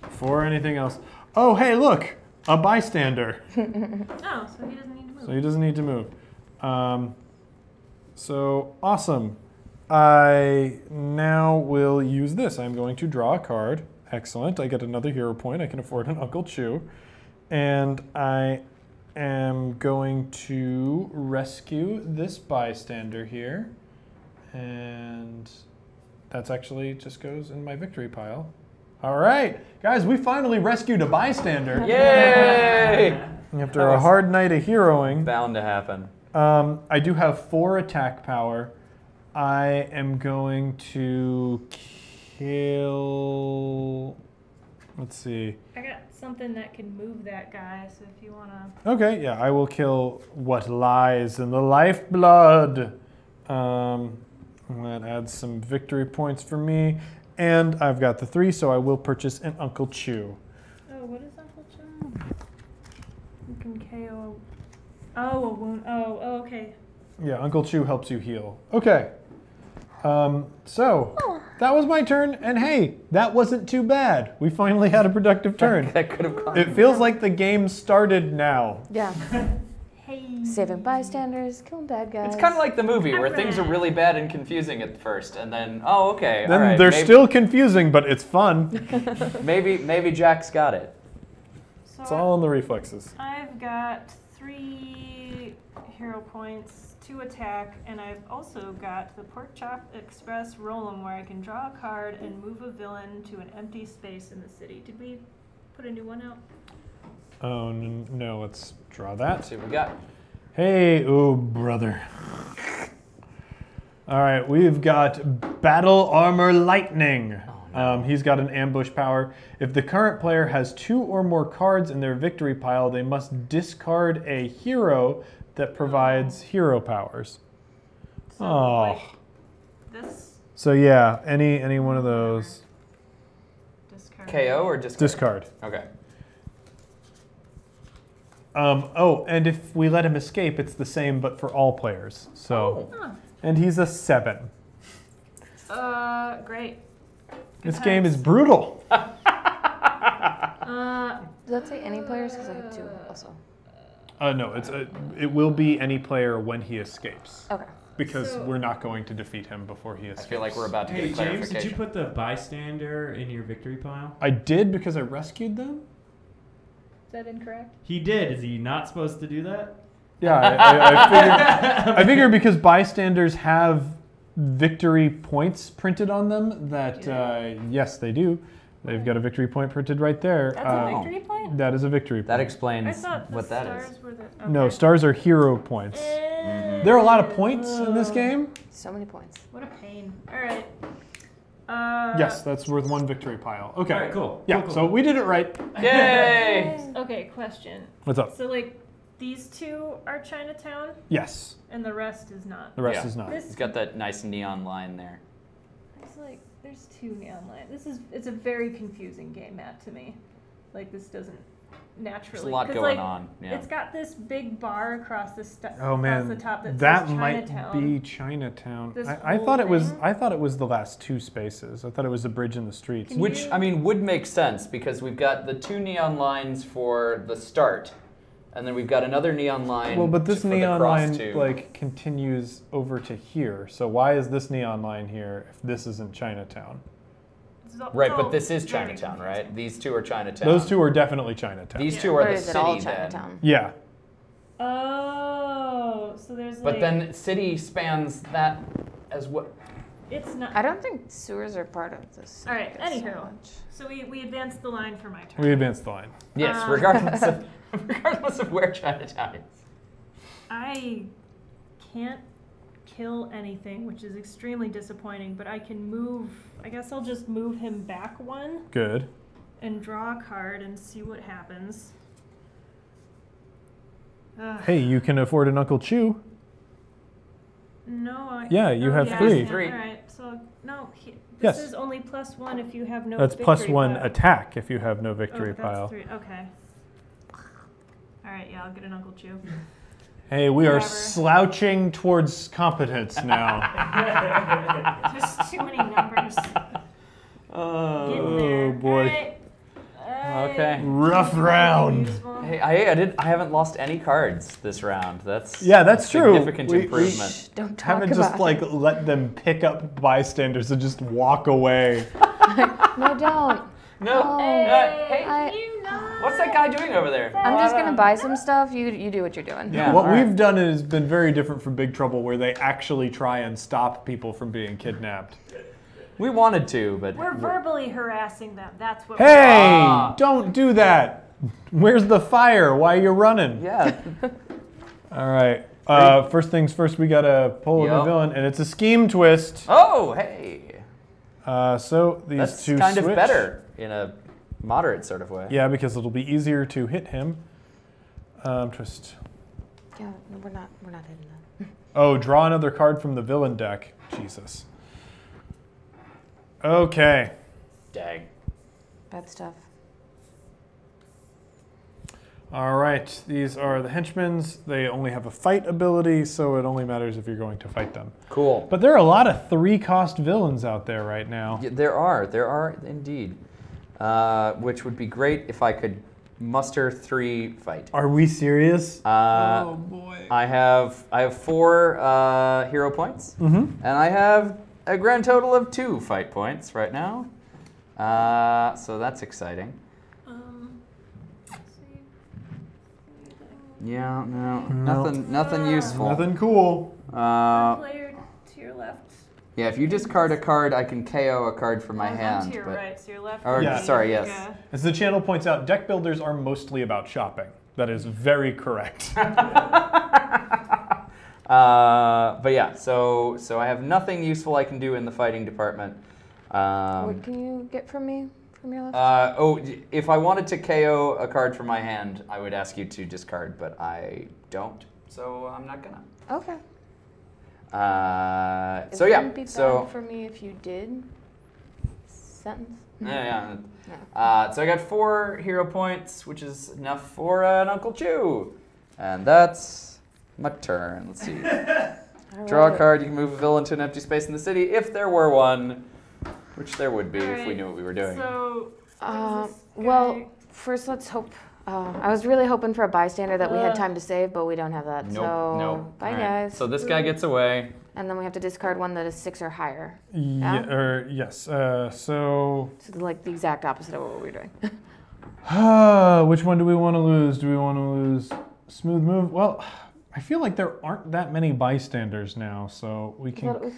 Before anything else. Oh hey, look, a bystander. Oh, so he doesn't need to move. So he doesn't need to move. Um, so awesome. I now will use this. I'm going to draw a card. Excellent. I get another hero point. I can afford an Uncle Chu. And I am going to rescue this bystander here. And that's actually just goes in my victory pile. All right, guys, we finally rescued a bystander Yay! after a hard night of heroing. Bound to happen. Um, I do have four attack power. I am going to kill. Let's see. I got something that can move that guy, so if you wanna. Okay, yeah, I will kill what lies in the lifeblood. Um, that adds some victory points for me. And I've got the three, so I will purchase an Uncle Chu. Oh, what is Uncle Chu? You can KO. Oh, a wound. Oh, oh, okay. Yeah, Uncle Chu helps you heal. Okay. Um, so that was my turn, and hey, that wasn't too bad. We finally had a productive turn. That could have gone. It feels like the game started now. Yeah. Hey. Saving bystanders, killing bad guys. It's kind of like the movie where things are really bad and confusing at first, and then oh okay, Then all right, they're maybe, still confusing, but it's fun. maybe maybe Jack's got it. So It's all in the reflexes. I've got three hero points, two attack, and I've also got the Pork Chop Express Roll'em where I can draw a card and move a villain to an empty space in the city. Did we put a new one out? Oh n- no, let's draw Let's that. see what we got. Hey, oh brother. All right, we've got Battle Armor Lightning. Um, he's got an ambush power. If the current player has two or more cards in their victory pile, they must discard a hero that provides hero powers. So, Oh. like, this So yeah, any any one of those. discard. KO or discard? Discard. Okay. Um, oh, and if we let him escape, it's the same but for all players. So, Oh. and he's a seven. Uh, great. Good This game is brutal. Uh, Does that say any players? Because I have two also. Uh, no, it's a, it will be any player when he escapes Okay. because So- we're not going to defeat him before he escapes. I feel like we're about to Hey get James, did you put the bystander in your victory pile? I did because I rescued them. Is that incorrect? He did. Is he not supposed to do that? Yeah, I, I, I figured. I figured because bystanders have victory points printed on them. That uh, yes, they do. They've got a victory point printed right there. That's Uh, a victory point? That is a victory point. That I explains thought the what that stars is. were the. No, stars are hero points. Mhm. There are a lot of points in this game. So many points. What a pain. All right. Uh, Yes, that's worth one victory pile. Okay. All right, cool. Yeah, Cool, cool, so we did it right. Yay! Okay, question. What's up? So like these two are Chinatown Yes, and the rest is not. the rest Yeah. is not. This It's got that nice neon line there. It's like there's two neon lines. This is it's a very confusing game, Matt, to me. Like this doesn't naturally. There's a lot 'cause, going like, on. Yeah. It's got this big bar across the st- Oh across man, the top that, that says might Chinatown. be Chinatown. This I, I whole thought it was. I thought it was the last two spaces. I thought it was the bridge in the streets. Can Which you- I mean would make sense because we've got the two neon lines for the start, and then we've got another neon line. Well, but this for the neon line tube. like continues over to here. So why is this neon line here if this isn't Chinatown? It's all- Right, it's but this is Chinatown, right? These two are Chinatown. Those two are definitely Chinatown. These two are the is city it all then. Chinatown? yeah. Oh, so there's like. But then city spans that as well. it's not. I don't think sewers are part of this. All right, I guess, so anywho. much. So we we advanced the line for my turn. We advanced the line. Yes, Um, regardless of regardless of where Chinatown is. I can't kill anything, which is extremely disappointing, but I can move. I guess I'll just move him back one Good. and draw a card and see what happens. Ugh, Hey, you can afford an Uncle Chu. no, I. Yeah, oh, you oh, have yeah, three. yeah, Three. All right, so no, he, this Yes. is only plus one if you have no. That's plus victory one pile. attack if you have no Oh, victory that's pile. Three. Okay. All right, yeah, I'll get an Uncle Chew. Hey, we are slouching towards competence now. There's too many numbers. Oh. Getting there. Oh, boy. Alright. Okay. Rough round. Hey, I, I did. I haven't lost any cards this round. That's Yeah, that's a true. Significant We- we- improvement. Shh, don't talk Haven't about just it. like let them pick up bystanders and just walk away. No, don't. No. Oh. Uh, hey, I- what's that guy doing over there? I'm just gonna buy some stuff. You you do what you're doing. Yeah. what all right. we've done has been very different from Big Trouble, where they actually try and stop people from being kidnapped. We wanted to, but We're verbally harassing them. That's what. We're doing. Hey, Ah. don't do that. Where's the fire? Why are you running? yeah. All right. Uh, first things first, we gotta pull a Yep. villain, and it's a scheme twist. oh, hey. Uh, so these That's two kind of better in a moderate sort of way. Yeah, because it'll be easier to hit him. Um, twist. Yeah, we're not. We're not hitting that. Oh, draw another card from the villain deck. Jesus. Okay. Dang. Bad stuff. All right. These are the henchmen's. They only have a fight ability, so it only matters if you're going to fight them. Cool. But there are a lot of three-cost villains out there right now. Yeah, there are. There are indeed. Uh, which would be great if I could muster three fight. Are we serious? Uh, oh boy. I have I have four uh, hero points, Mm-hmm. and I have a grand total of two fight points right now. Uh, so that's exciting. Um. Yeah, no, No. nothing, nothing useful. Nothing cool. Uh, player to your left. Yeah, if you discard a card, I can KO a card from my Oh, hand. On to your but- right, so your left. Or, Yeah. sorry, yes. Mika. As the channel points out, deck builders are mostly about shopping. That is very correct. Uh, but yeah, so so I have nothing useful I can do in the fighting department. Um, what can you get from me? From your left? uh, oh, if I wanted to KO a card from my hand, I would ask you to discard, but I don't, so I'm not gonna. okay. Uh, It so yeah, wouldn't be so bad for me if you did. Sentence. yeah, yeah. No. Uh, so I got four hero points, which is enough for an Uncle Chu, and that's my turn. Let's see. Draw a card. You can move a villain to an empty space in the city if there were one, which there would be if we knew what we were doing. So. Uh, well, first let's hope. Uh, I was really hoping for a bystander that we had time to save, but we don't have that. Nope, so nope. bye Alright, guys. So this guy gets away. and then we have to discard one that is six or higher. Yeah, Yeah. or yes. Uh, so, So like the exact opposite of what we were doing. which one do we want to lose? Do we want to lose smooth move? Well, I feel like there aren't that many bystanders now, so we I thought can. it was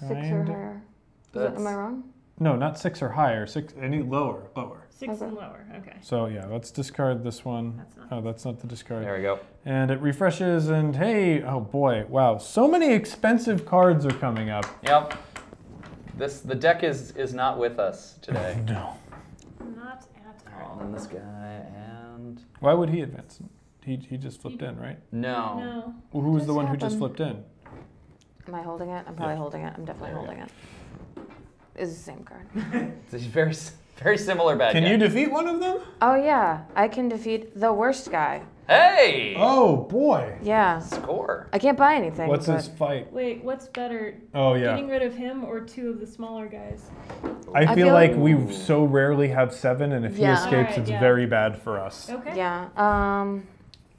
six or higher. Is that, am I wrong? No, not six or higher. Six any lower, lower. Six Okay. and lower. Okay. So yeah, let's discard this one. That's not- Oh, that's not the discard. There we go. And it refreshes, and hey, oh boy, wow, so many expensive cards are coming up. Yep. This the deck is is not with us today. No. Not at Oh, all. and then this guy and Why would he advance? He, he just flipped in, right? no. No. Well, who was the Just one who just flipped in? Am I holding it? I'm probably Yeah. holding it. I'm definitely There we holding it. It's the same card. It's a very very similar bad Can guy. you defeat one of them? Oh yeah, I can defeat the worst guy. hey! Oh boy. Yeah. Score. I can't buy anything. What's but his fight? Wait, what's better, Oh yeah. getting rid of him or two of the smaller guys? I I feel feel like like- we so rarely have seven, and if he escapes, Alright, it's yeah. very bad for us. Okay. Yeah. Um.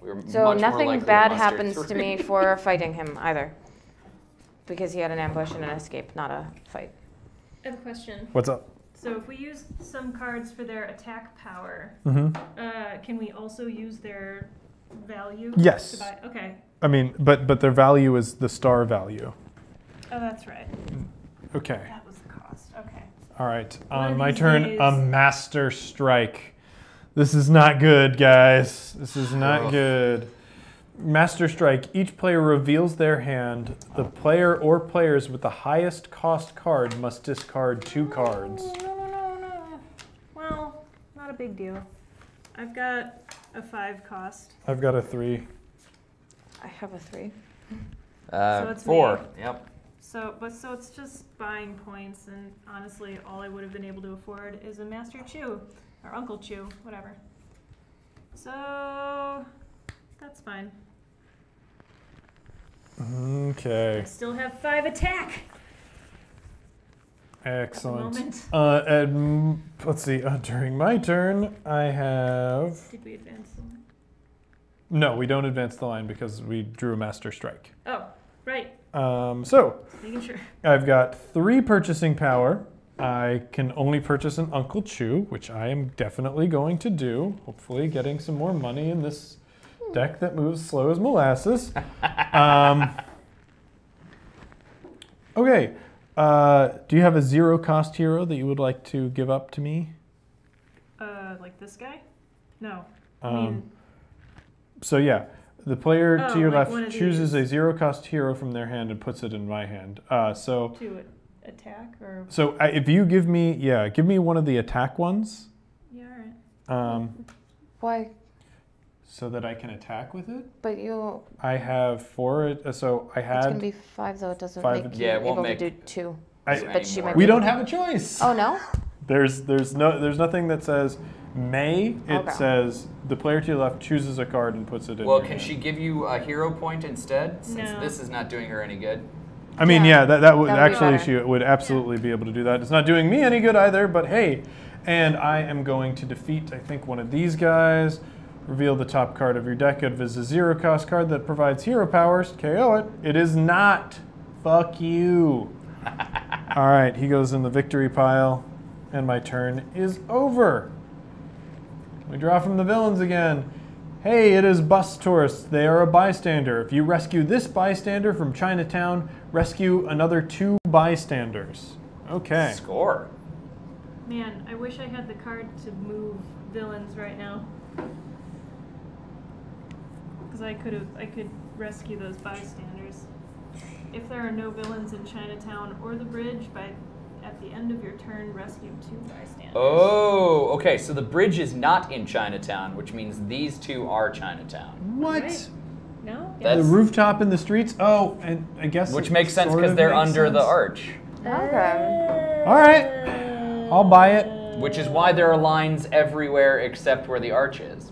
We were So nothing bad muster happens to me for fighting him either. Because he had an ambush and an escape, not a fight. I have a question. What's up? So if we use some cards for their attack power, Mm-hmm. uh, can we also use their value? Yes. To buy? Okay. I mean, but but their value is the star value. Oh, that's right. Okay. That was the cost. Okay. All right. On of my turn, days- a master strike. This is not good, guys. This is not Ugh. good. Master strike. Each player reveals their hand. The player or players with the highest cost card must discard two cards. No, no, no, no. Well, not a big deal. I've got a five cost. I've got a three. I have a three. Uh, So it's four. me. Yep. So, but so it's just buying points, and honestly, all I would have been able to afford is a Master Chew or Uncle Chu, whatever. So that's fine. I still have five attack at the Excellent. moment. Uh, and let's see. Uh, during my turn, I have. Did we advance them? No, we don't advance the line because we drew a master strike. Oh, right. Um, so Making sure. I've got three purchasing power. I can only purchase an Uncle Chu, which I am definitely going to do. Hopefully, getting some more money in this deck that moves slow as molasses. Um, okay. Uh, do you have a zero cost hero that you would like to give up to me? Uh, like this guy? No. I Um, mean, So yeah, the player Oh, to your like left chooses a zero cost hero from their hand and puts it in my hand. Uh, so to attack or so I, if you give me yeah, give me one of the attack ones, yeah, all right. um, Why? So that I can attack with it. But you. I have four. uh, So I had. It's gonna be five though. It doesn't five- make Yeah, you it won't able make- to do two. I, But she might we don't have a choice. Oh no. There's there's no there's nothing that says may. It Okay. says the player to your left chooses a card and puts it in. Well, your can hand. she give you a hero point instead? Since No. this is not doing her any good. I mean, Yeah, yeah, that, that would that would be actually she would absolutely be able to do that. It's not doing me any good either, but hey, and I am going to defeat I think one of these guys. Reveal the top card of your deck. It is a zero cost card that provides hero powers. KO it. It is not. Fuck you. All right, he goes in the victory pile, and my turn is over. We draw from the villains again. Hey, it is bus tourists. They are a bystander. If you rescue this bystander from Chinatown, rescue another two bystanders. Okay. Score. Man, I wish I had the card to move villains right now. Because I could have, I could rescue those bystanders. If there are no villains in Chinatown or the bridge, by at the end of your turn, rescue two bystanders. Oh, okay. So the bridge is not in Chinatown, which means these two are Chinatown. What? Right. No. The rooftop in the streets? Oh, and I guess Which makes sense because they're makes under the arch. Okay. All right. I'll buy it. Which is why there are lines everywhere except where the arch is.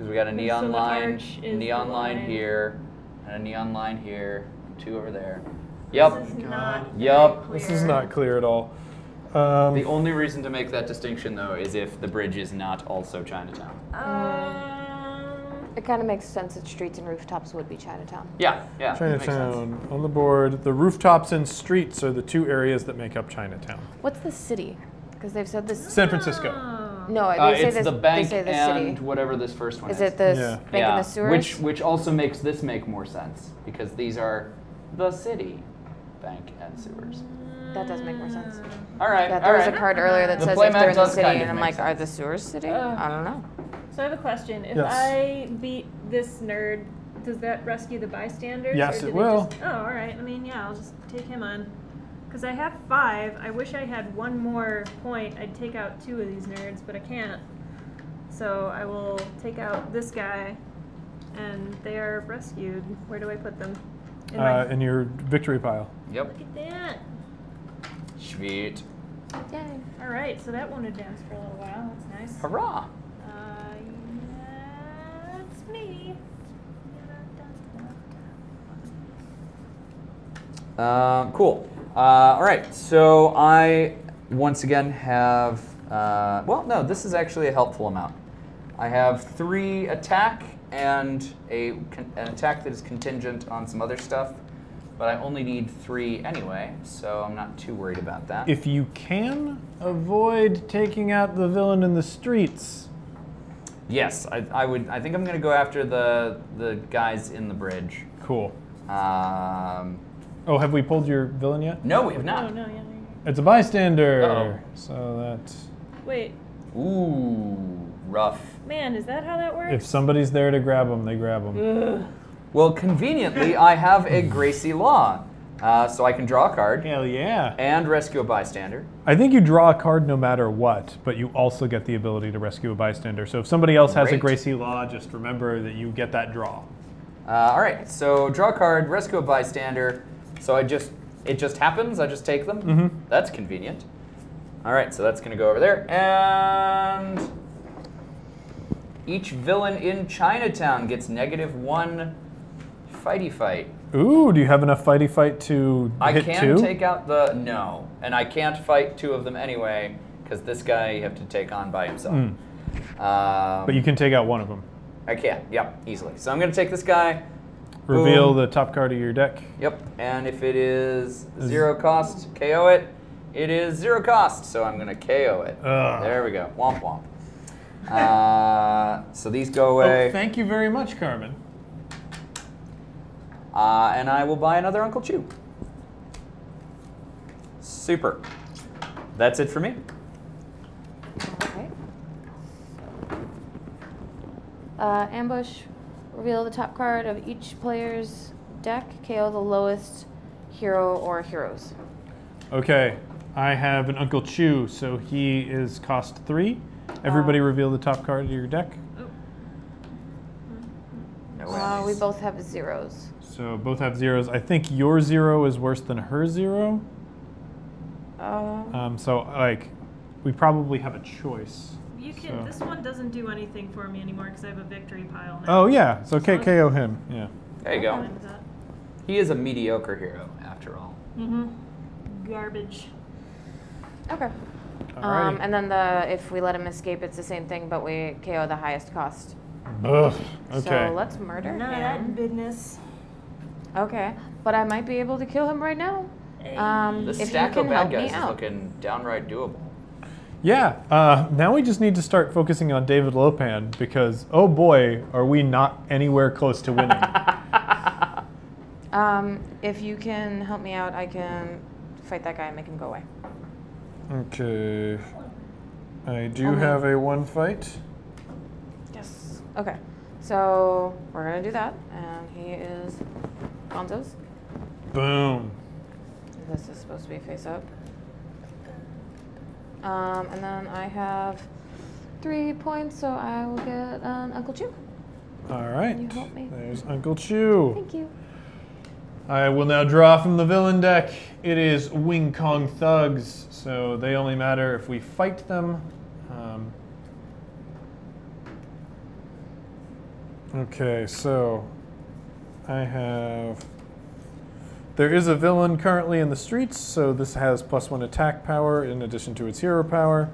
Because we got a neon the line, neon line line. here, and a neon line here, and two over there. This Yep. is not Yup. very This is not clear at all. Um, The only reason to make that distinction, though, is if the bridge is not also Chinatown. Um, It kind of makes sense that streets and rooftops would be Chinatown. Yeah, yeah. that makes sense. Chinatown on the board. The rooftops and streets are the two areas that make up Chinatown. What's the city? Because they've said this. San Francisco. No, they Uh, say it's this. the bank they say the and city. whatever this first one is. Is it the Yeah. s- bank and the sewers? Which which also makes this make more sense because these are the city. bank and sewers. That does make more sense. All right. Yeah, all there was right. a card earlier that The says playmat if they're in the does city, kind of and I'm make like, are the sewers city? Uh, I don't know. So I have a question. If Yes. I beat this nerd, does that rescue the bystanders? Yes, or do it they will. Just, oh, all right. I mean, yeah, I'll just take him on. Because I have five. I wish I had one more point. I'd take out two of these nerds, but I can't. So I will take out this guy, and they are rescued. Where do I put them? In Uh, in your victory pile. Yep. Look at that. Sweet. Yay. All right, so that won't advance for a little while. That's nice. Hurrah. Uh, that's me. Um, cool. Uh, all right. So I once again have. Uh, well, no. This is actually a helpful amount. I have three attack and a an attack that is contingent on some other stuff, but I only need three anyway, so I'm not too worried about that. If you can avoid taking out the villain in the streets, yes, I, I would. I think I'm going to go after the the guys in the bridge. cool. Um, Oh, have we pulled your villain yet? no, we have No, not. no, yeah. yeah. It's a bystander. Uh-oh. So that Wait, Ooh, rough. man, is that how that works? if somebody's there to grab them, they grab them. Ugh. Well, conveniently, I have a Gracie Law, uh, so I can draw a card Hell yeah. and rescue a bystander. I think you draw a card no matter what, but you also get the ability to rescue a bystander. So if somebody else has a Gracie Law, just remember that you get that draw. Uh, all right, so draw a card, rescue a bystander. So I just it just happens. I just take them. Mhm. That's convenient. All right, so that's gonna go over there, and each villain in Chinatown gets negative one fighty fight. Ooh, do you have enough fighty fight to I hit can two? take out the no, and I can't fight two of them anyway because this guy you have to take on by himself. Mm. Um, But you can take out one of them. I can, yep, easily. So I'm gonna take this guy. Reveal Boom. the top card of your deck. Yep, and if it is zero cost, KO it. It is zero cost, so I'm gonna KO it. Ugh. There we go. Womp womp. Uh, so these go Oh, away, thank you very much, Carmen. uh, and I will buy another Uncle Chu. Super. That's it for me. Okay. Uh, ambush. Reveal the top card of each player's deck. KO the lowest hero or heroes. Okay, I have an Uncle Chu, so he is cost three. Everybody Uh, reveal the top card of your deck. No Uh, we both have zeros. So both have zeros. I think your zero is worse than her zero. Uh, Um, so like, we probably have a choice. You can. So- This one doesn't do anything for me anymore because I have a victory pile now. Oh yeah, so K- KO him. Yeah. There you go. Fine with that. He is a mediocre hero, after all. Mm-hmm. Garbage. okay. Alrighty. Um, and then the if we let him escape, it's the same thing, but we KO the highest cost. Ugh. Okay. So let's murder None of that business. Okay, but I might be able to kill him right now. Um, The if you stack can of help bad me guys is out. looking downright doable. Yeah, uh, now we just need to start focusing on David Lopan because, oh boy, are we not anywhere close to winning. Um, if you can help me out, I can fight that guy and make him go away. Okay. I do Okay. have a one fight. Yes. Okay, so we're gonna do that, and he is Gonzo's. Boom. This is supposed to be face up. Um, and then I have three points, so I will get an Uncle Chu. All right. Can You help me. There's Uncle Chu. Thank you. I will now draw from the villain deck. It is Wing Kong Thugs, so they only matter if we fight them. Um, Okay, so I have. There is a villain currently in the streets, so this has plus one attack power in addition to its hero power.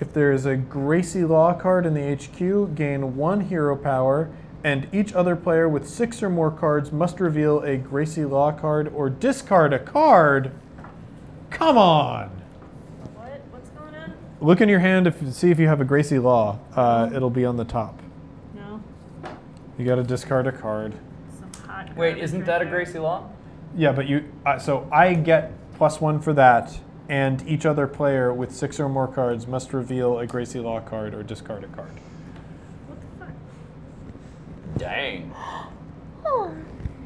If there is a Gracie Law card in the HQ, gain one hero power, and each other player with six or more cards must reveal a Gracie Law card or discard a card. Come on! What? What's going on? Look in your hand if see if you have a Gracie Law. Uh, it'll be on the top. No. You got to discard a card. Some hot. Wait, isn't that a there. Gracie Law? Yeah, but you. Uh, so I get plus one for that, and each other player with six or more cards must reveal a Gracie Law card or discard a card. What the fuck? Dang. Oh,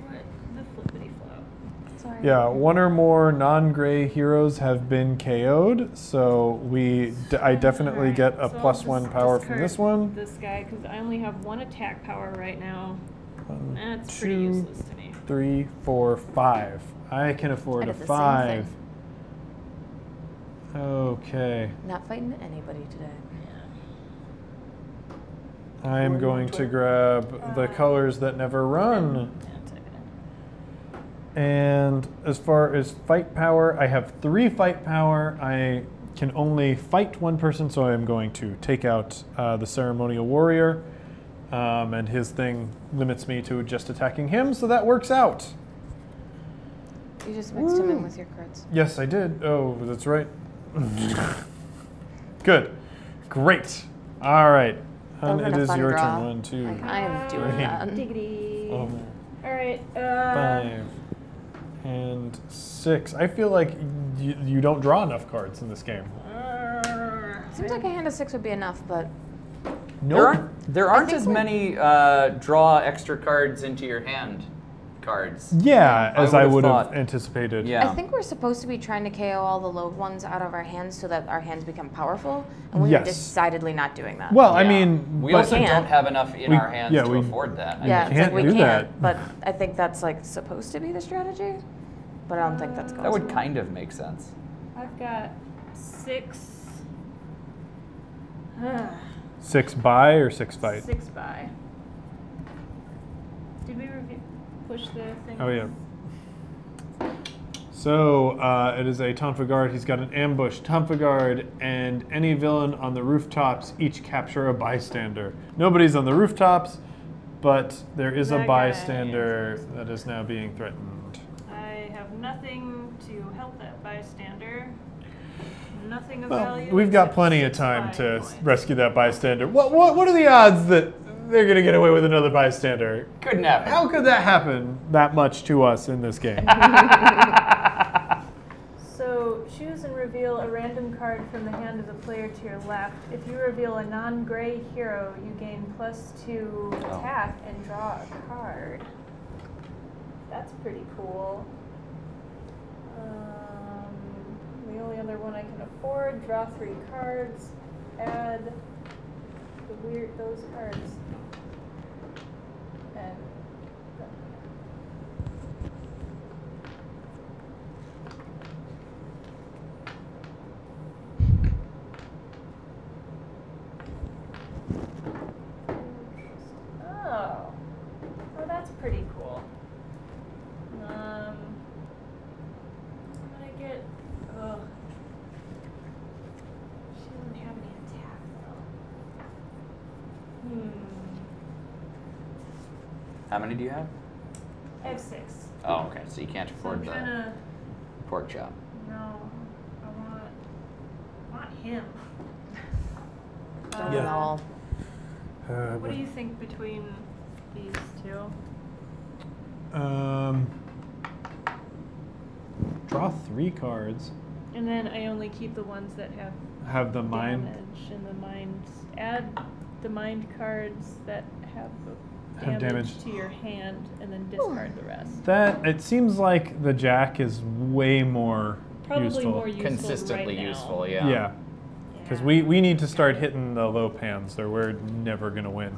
What the flippity flop? sorry. Yeah, one or more non-gray heroes have been KO'd, so we. D- I definitely Alright, get a so plus one power from this one. This guy, because I only have one attack power right now. One, That's pretty useless to me. three, four, five. I can afford I a did the same five. Okay. Not fighting anybody today. I am going to grab the colors that never run. And as far as fight power, I have three fight power. I can only fight one person, so I am going to take out uh, the ceremonial warrior. Um, and his thing limits me to just attacking him, so that works out. You just mixed him in with your cards. Yes, I did. Oh, that's right. Good. Great. All right. That And would've it been a is fun your draw. turn. One, two, Like, I am doing Three. that. Diggity. oh, All right. Uh, five, and six. I feel like you, you don't draw enough cards in this game. uh, Seems like a hand of six would be enough, but There aren't, there aren't as we're- many uh, draw extra cards into your hand cards. Yeah, as I would've would have thought- anticipated. Yeah. I think we're supposed to be trying to KO all the low ones out of our hands so that our hands become powerful, and we Yes. are decidedly not doing that. Well, I mean, we also can't. don't have enough in We- our hands yeah, to we- afford that. I yeah, mean, it's like can't we do can't. that. But I think that's like supposed to be the strategy. But I don't think that's going that would to. kind of make sense. I've got six. Six by or six fight. Six by. Did we review, push the thing? Oh yeah. So uh, it is a Tonfagard. He's got an ambush. Tonfagard and any villain on the rooftops each capture a bystander. Nobody's on the rooftops, but there is a That guy bystander is- that is now being threatened. I have nothing to help that bystander. Nothing of Well, value. we've got plenty of time to points. rescue that bystander. What, what, what are the odds that they're going to get away with another bystander? Couldn't happen. How could that happen that much to us in this game? So choose and reveal a random card from the hand of the player to your left. If you reveal a non-gray hero, you gain two attack and draw a card. That's pretty cool. Um, the only other one I can afford. Draw three cards. Add the weird those cards. And Oh. Oh, that's pretty cool. Um, I'm gonna get. Ugh. She doesn't have any attack though. Hmm. How many do you have? I have six. Oh, okay. So you can't So afford the trying to. pork chop. No. I want. I want him. Don't Yeah. know. Uh, What do you think between these two? Um, draw three cards. And then I only keep the ones that have Have the mind damage and the mind. Add the mind cards that have the Have damage, damage. to your hand, and then discard the rest. that. It seems like the jack is way more Probably useful. more useful Consistently right now. useful, yeah. yeah, because Yeah. we we need to start hitting the Lopans, or we're never gonna win.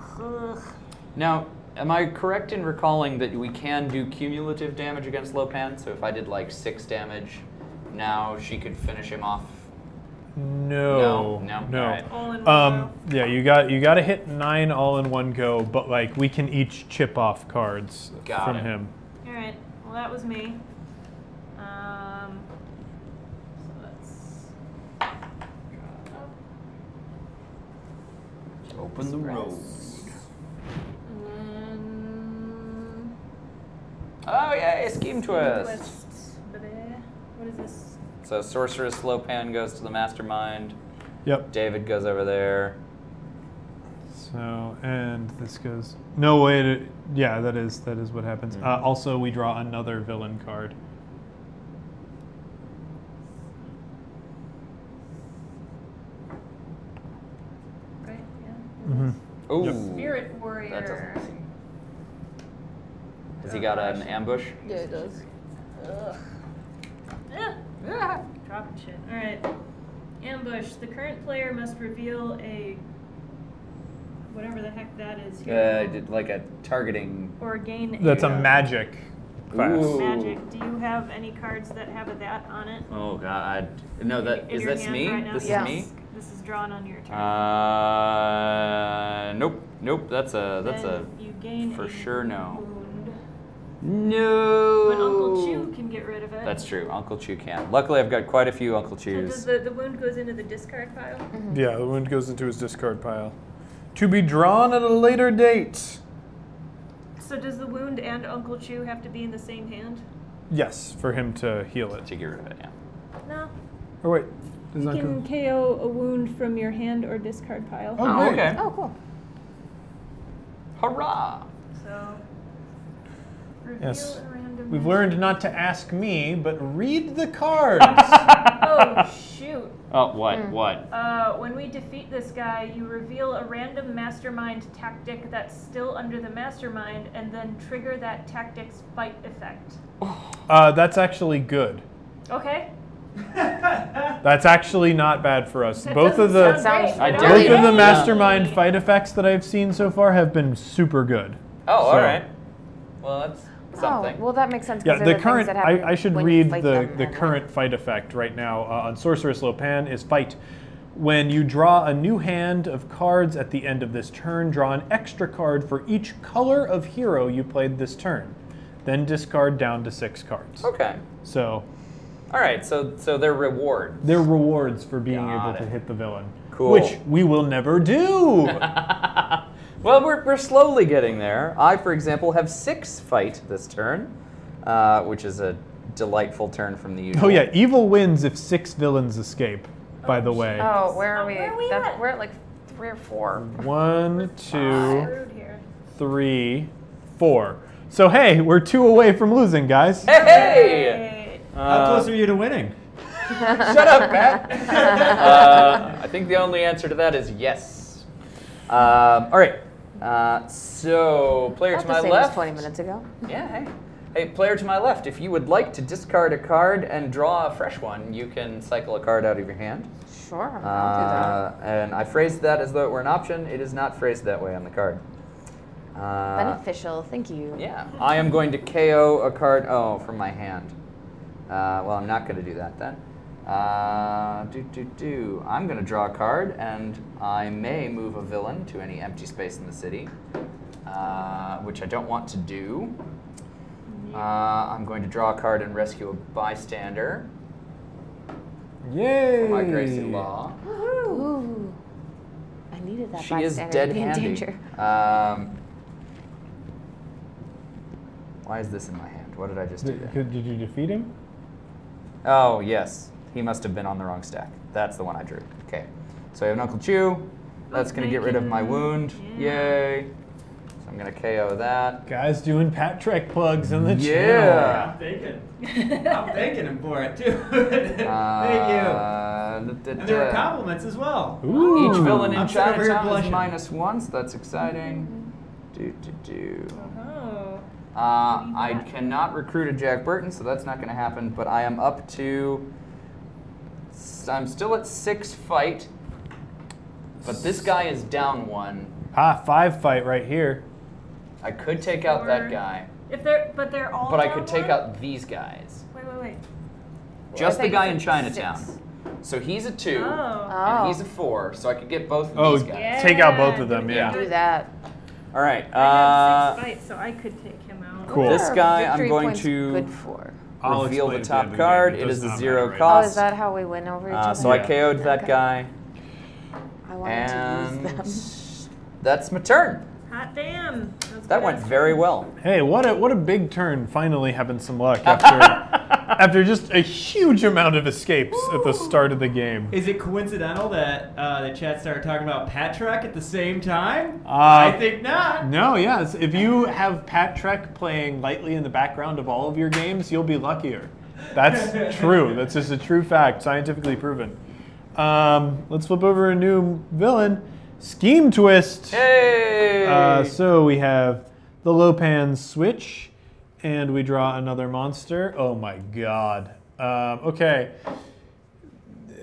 Now, am I correct in recalling that we can do cumulative damage against Lopan? So if I did like six damage, now she could finish him off. No, No? No? no. Alright. All in Um, row. yeah, you got you got to hit nine all in one go, but like we can each chip off cards Got from it. him. All right. Well, that was me. Um. So let's. draw up, Open the road. Then. Oh yeah, scheme twist. Twist. What is this? So sorceress Lopan goes to the mastermind. Yep. David goes over there. So and this goes no way to yeah that is that is what happens. Uh, also, we draw another villain card. Right? Yeah. hmm Ooh. Spirit warrior. That doesn't seem. Has he got an ambush? Yeah, it does. Ugh. Ah, ah, dropping shit. All right. Ambush. The current player must reveal a whatever the heck that is. Uh, here. did like a targeting. or gain. That's a a magic class. Ooh. magic. Do you have any cards that have a that on it? Oh God! No, that In is this me. right now? this Yes. is me. This is drawn on your turn. Uh, nope, nope. That's a that's Then you gain for a sure no. Wound. a no. But Uncle Chu can get rid of it. That's true. Uncle Chu can. Luckily, I've got quite a few Uncle So does the, the wound goes into the discard pile? Mm-hmm. Yeah, the wound goes into his discard pile. To be drawn at a later date. So does the wound and Uncle Chu have to be in the same hand? Yes, for him to heal it. To get rid of it, yeah. No. Or wait, does You can go- KO a wound from your hand or discard pile. Oh, Oh, okay. Oh, cool. Hurrah! So. Reveal Yes. random We've learned not to ask me, but read the cards. Oh shoot! Oh, what? What? Uh, when we defeat this guy, you reveal a random mastermind tactic that's still under the mastermind, and then trigger that tactic's fight effect. uh, that's actually good. Okay. That's actually not bad for us. That Both of the sound great, I but dare both of the mastermind fight effects that I've seen so far have been super good. Oh, all So- right. Well, that's something. Oh, well, that makes sense. Yeah, they're the current. that I, I should read the, them the and, like- current fight effect right now uh, on Sorceress Lopan is fight. When you draw a new hand of cards at the end of this turn, draw an extra card for each color of hero you played this turn. Then discard down to six cards. Okay. So All right. So so they're rewards. they're rewards for being Got able to hit the villain. Cool. Which we will never do. well, we're, we're slowly getting there. I, for example, have six fight this turn, uh, which is a delightful turn from the usual. oh yeah, evil wins if six villains escape. By the way, Oh, where are Oh, we? where are we That's- at? We're at like three or four. one, two, three, four. So hey, we're two away from losing, guys. Hey! hey! Hey. How Uh, close are you to winning? Shut up, Matt. uh, I think the only answer to that is yes. Um, all right. Uh, so, player Not to my left. as 20 minutes ago. Yeah, hey. Hey, player to my left, if you would like to discard a card and draw a fresh one, you can cycle a card out of your hand. Sure, I'll Uh, and I phrased that as though it were an option. It is not phrased that way on the card. Uh, Beneficial, thank you. yeah, I am going to KO a card. Oh, from my hand. Uh, well, I'm not going to do that then. Uh, do do do. I'm going to draw a card, and I may move a villain to any empty space in the city, uh, which I don't want to do. Uh, I'm going to draw a card and rescue a bystander Yay! for my Gracie Law. Ooh. I needed that She is bystander dead to be in handy. danger. Um, why is this in my hand? What did I just do Did, there? could- did you defeat him? Oh, yes. He must have been on the wrong stack. That's the one I drew. Okay. So I have an Uncle Chu. That's going to get rid of my wound. Yeah. Yay. So I'm going to KO that. Guys doing Pat Trek plugs in the Yeah. I'm thanking. I'm thanking him for it too. Thank you. Uh, da- da- And there were compliments as well. Ooh. Each villain in I'm sitting Chinatown is minus one, so that's exciting. Do, do, do. Oh. Uh, I cannot recruit a Jack Burton, so that's not going to happen. But I am up to. S- I'm still at six fight. But this guy is down one. Ah, five fight right here. I could take out that guy, If they're, but they're all. but I down could take one? out these guys. Wait, wait, wait. Just the guy in Chinatown. six. So he's a two, Oh. and he's a four. So I could get both of Oh, these guys. Yeah. take out both of them. do Yeah. Do that. All right. I have Uh, six fights, so I could take him out. Cool. This guy I'm going to- Good for. I'll reveal the top the card. game. It does is a zero matter right Oh, is that how we win over each uh, other? so I Yeah. KO'd that Okay. guy, I wanted and to use them. that's my turn. Hot damn. That's That went very well. Hey, what a what a big turn! Finally having some luck after after just a huge amount of escapes at the start of the game. Is it coincidental that uh, the chat started talking about Patrick at the same time? Uh, I think not. No, yes. If you have Pat Trek playing lightly in the background of all of your games, you'll be luckier. That's true. That's just a true fact, scientifically proven. Um, let's flip over a new villain, Scheme Twist. Hey! Uh, so we have the Lopan switch, and we draw another monster. Oh my god. Um, okay.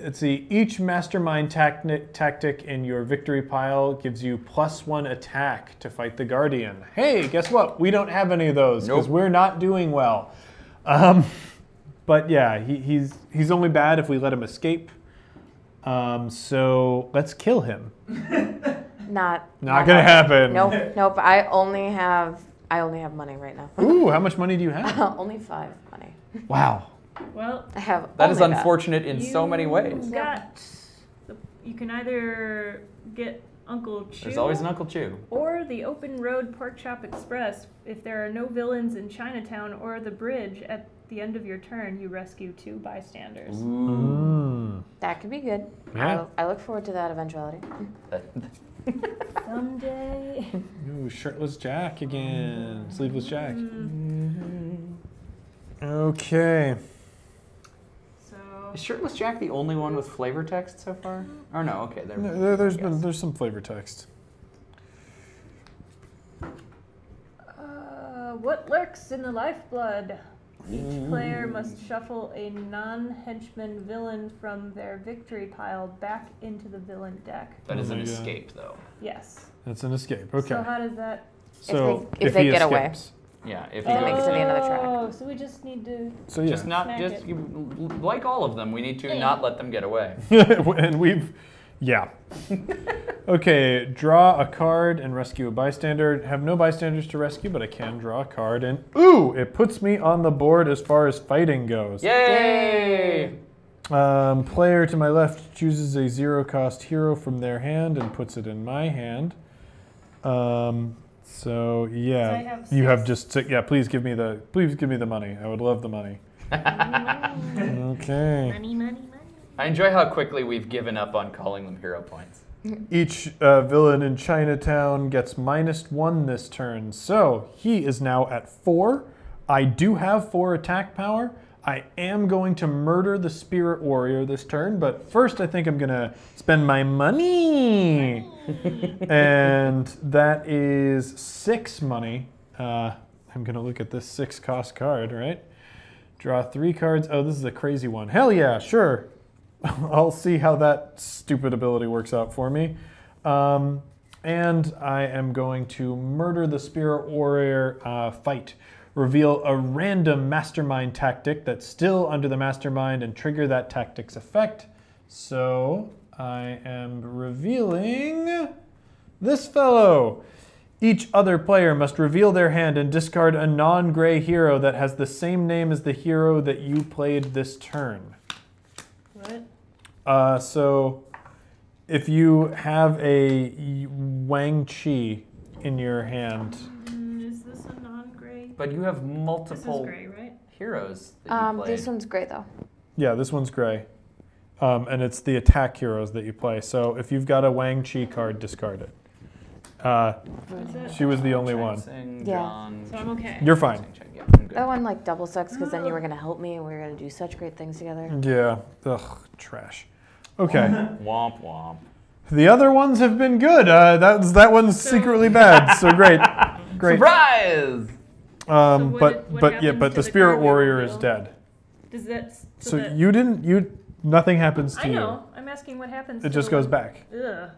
Let's see. Each mastermind tacti- tactic in your victory pile gives you plus one attack to fight the guardian. Hey, guess what? We don't have any of those because Nope. we're not doing well. Um, but yeah, he, he's he's only bad if we let him escape. Um, so let's kill him. Not. Not gonna happen. Nope. Nope. I only have. I only have money right now. Ooh, how much money do you have? only five money. Wow. Well, I have. that is only unfortunate in so many ways. You got. The, you can either get Uncle Chu. There's always an Uncle Chu. Or the Open Road Pork Chop Express. If there are no villains in Chinatown or the bridge at the end of your turn, you rescue two bystanders. Mm. That could be good. Yeah. I, I look forward to that eventuality. Someday. Ooh, shirtless Jack again. Sleeveless Jack. Mm, Okay. so. Is Shirtless Jack the only one with flavor text so far? Or no? Okay, there. No, there, has been there's some flavor text. Uh, what lurks in the lifeblood? Each player must shuffle a non-henchman villain from their victory pile back into the villain deck. That is Oh an my God. escape, though. Yes. That's an escape. Okay. So how does that? So they- if they he get away. escapes. Yeah, if They you make it to the end of the track. Oh, so we just need to. So yeah. just not Smack just it. you, like all of them, we need to Yeah. not let them get away. and we've yeah. okay, draw a card and rescue a bystander. Have no bystanders to rescue, but I can draw a card and ooh, it puts me on the board as far as fighting goes. Yay! Um, player to my left chooses a zero cost hero from their hand and puts it in my hand. Um, so yeah, have you have just si- yeah. Please give me the please give me the money. I would love the money. Okay. Money, money, money. I enjoy how quickly we've given up on calling them hero points. Each uh, villain in Chinatown gets minus one this turn, so he is now at four. I do have four attack power. I am going to murder the Spirit Warrior this turn, but first I think I'm gonna spend my money. and that is six money. Uh, I'm gonna look at this six cost card, right? Draw three cards. Oh, this is a crazy one. Hell yeah, sure. I'll see how that stupid ability works out for me. Um, and I am going to murder the Spirit Warrior uh, fight. Reveal a random mastermind tactic that's still under the mastermind and trigger that tactic's effect. So I am revealing this fellow. Each other player must reveal their hand and discard a non gray hero that has the same name as the hero that you played this turn. What? Uh, so, if you have a Wang Chi in your hand, Mm, is this a non-gray? But you have This is multiple gray, right? heroes that Um, played. this one's gray, though. yeah, this one's gray. Um, and it's the attack heroes that you play. So, if you've got a Wang Chi card, discard it. Uh, What is it? she was the only one. Transing, Yeah. John, So I'm okay. You're fine. Yeah, That one like double sucks because then you were gonna help me and we were gonna do such great things together. Yeah. Ugh, trash. Okay. Womp womp. the other ones have been good. Uh, that's that one's secretly bad. So great. Great. Surprise! Um, what but did- what but yeah, but the the spirit card we warrior is dead. Does that? So, So that, you didn't you nothing happens to I you. know. I'm asking what happens. It to just the goes back. Ugh,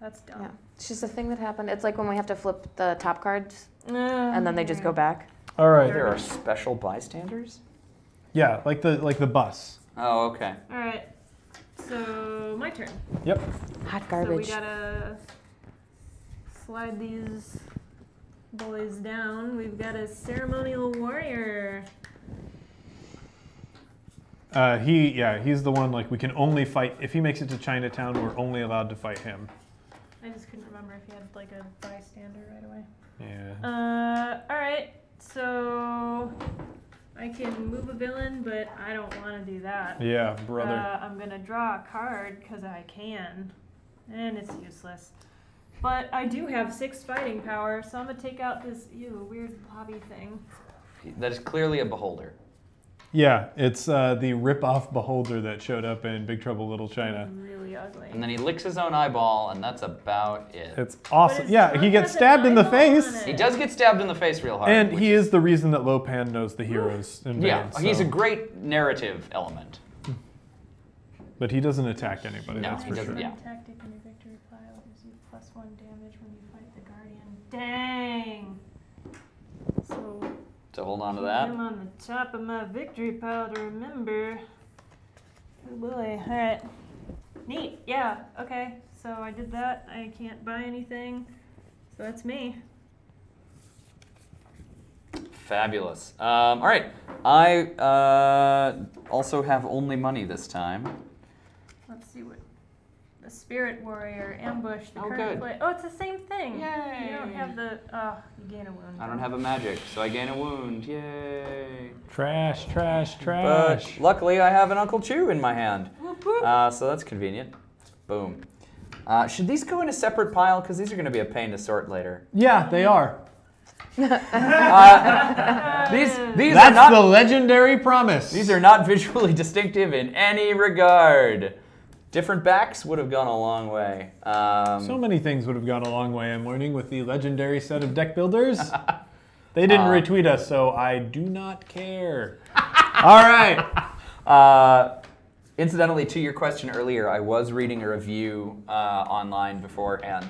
that's dumb. Yeah, it's just a thing that happened. It's like when we have to flip the top cards Ugh, and then they just go back. All right. There are special bystanders? Yeah, like the like the bus. Oh, okay. All right. So my turn. Yep. Hot garbage. So we gotta slide these boys down. We've got a ceremonial warrior. Uh, he yeah he's the one like we can only fight if he makes it to Chinatown. We're only allowed to fight him. I just couldn't remember if he had like a bystander right away. Yeah. Uh, all right. So I can move a villain, but I don't want to do that. Yeah, brother. Uh, I'm gonna draw a card because I can, and it's useless. But I do have six fighting power, so I'm gonna take out this ew weird blobby thing. That is clearly a beholder. Yeah, it's uh, the rip-off beholder that showed up in Big Trouble Little China. Really ugly. And then he licks his own eyeball, and that's about it. It's awesome. Yeah, he gets stabbed in the face. He does get stabbed in the face real hard. And he is the reason that Lopan knows the heroes in Yeah, Vance, he's a great narrative element. But he doesn't attack anybody, No, that's he for doesn't, sure. yeah. Tactic in your victory pile gives you plus one damage when you fight the guardian. Dang. So To hold on to that. I'm on the top of my victory pile to remember. Oh boy. All right. Neat. Yeah. Okay. So I did that. I can't buy anything. So that's me. Fabulous. Um, all right. I uh, also have only money this time. Let's see what. The Spirit Warrior ambush. The Oh, current good. play. Oh, it's the same thing. Yay. You don't have the. Oh, you gain a wound. I don't have a magic, so I gain a wound. Yay. Trash, trash, But trash. luckily, I have an Uncle Chu in my hand. Uh, so that's convenient. Boom. Uh, should these go in a separate pile? Because these are going to be a pain to sort later. yeah, they are. Uh, these these are That's not the legendary promise. these are not visually distinctive in any regard. Different backs would have gone a long way. Um, So many things would have gone a long way. I'm learning with the legendary set of deck builders. they didn't Uh, retweet us, so I do not care. All right. Uh, incidentally, to your question earlier, I was reading a review uh, online beforehand,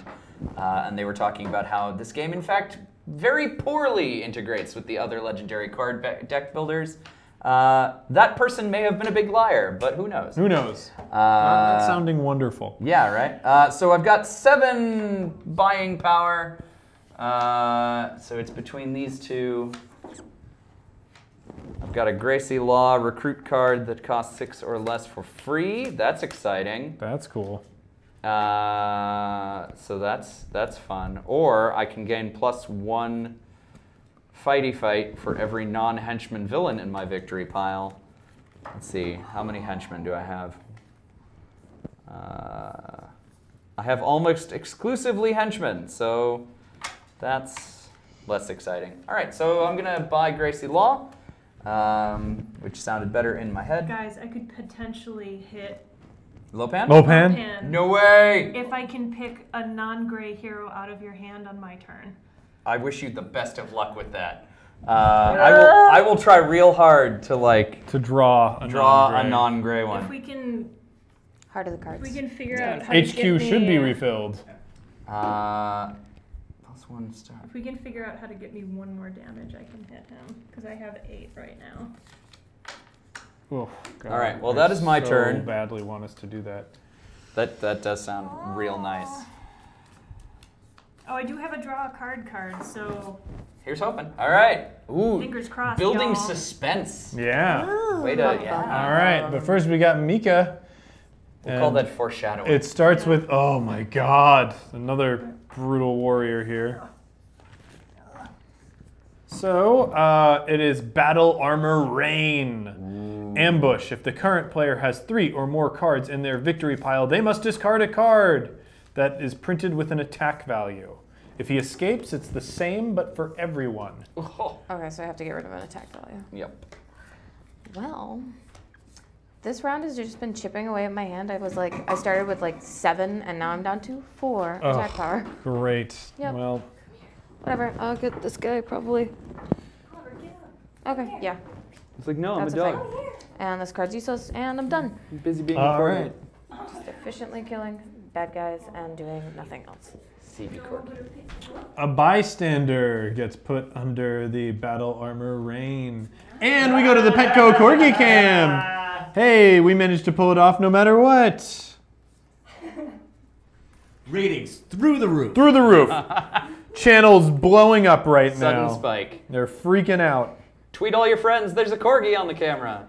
uh, and they were talking about how this game, in fact, very poorly integrates with the other legendary card deck builders. Uh, that person may have been a big liar, but who knows? Who knows? Uh, Not that sounding wonderful. Yeah, right. Uh, so I've got seven buying power. Uh, so it's between these two. I've got a Gracie Law recruit card that costs six or less for free. That's exciting. That's cool. Uh, so that's that's fun. Or I can gain plus one fighty fight for every non-henchman villain in my victory pile. Let's see, how many henchmen do I have? Uh, I have almost exclusively henchmen, so that's less exciting. All right, so I'm gonna buy Gracie Law, um, which sounded better in my head. Guys, I could potentially hit Lopan? Lopan? Pan No way! if I can pick a non-gray hero out of your hand on my turn. I wish you the best of luck with that. Uh, I will. I will try real hard to like To draw a draw a non-gray. non-gray If one. we can, Heart of the if we can figure out how to HQ get should me, be refilled. Uh, plus one star. If we can figure out how to get me one more damage, I can hit him because I have eight right now. Oh, God, All right, well, I that is my so turn. Badly want us to do that. That that does sound real nice. Oh, I do have a draw a card card, so Here's hoping. All right. Ooh. fingers crossed. Building y'all. suspense. Yeah. Way to yeah. All right, but first we got Mika. We'll call And that foreshadowing. It starts with oh my god, another brutal warrior here. So uh, it is battle armor rain. Ambush. If the current player has three or more cards in their victory pile, they must discard a card that is printed with an attack value. If he escapes, it's the same but for everyone. Oh, Okay, so I have to get rid of an attack value. yep. Well, this round has just been chipping away at my hand. I was like, I started with like seven, and now I'm down to four Oh. attack power. Great. Yep. Well, Whatever. I'll get this guy probably. Okay, yeah. It's like no, I'm That's a a dog. And this card's useless, and I'm done. I'm busy being all important. right. Just efficiently killing bad guys and doing nothing else. CB Cork. A bystander gets put under the battle armor rain. And we go to the Petco Corgi cam. Hey, we managed to pull it off no matter what. Ratings through the roof. Through the roof. Channel's blowing up right Sudden now. Sudden spike. They're freaking out. Tweet all your friends. There's a corgi on the camera.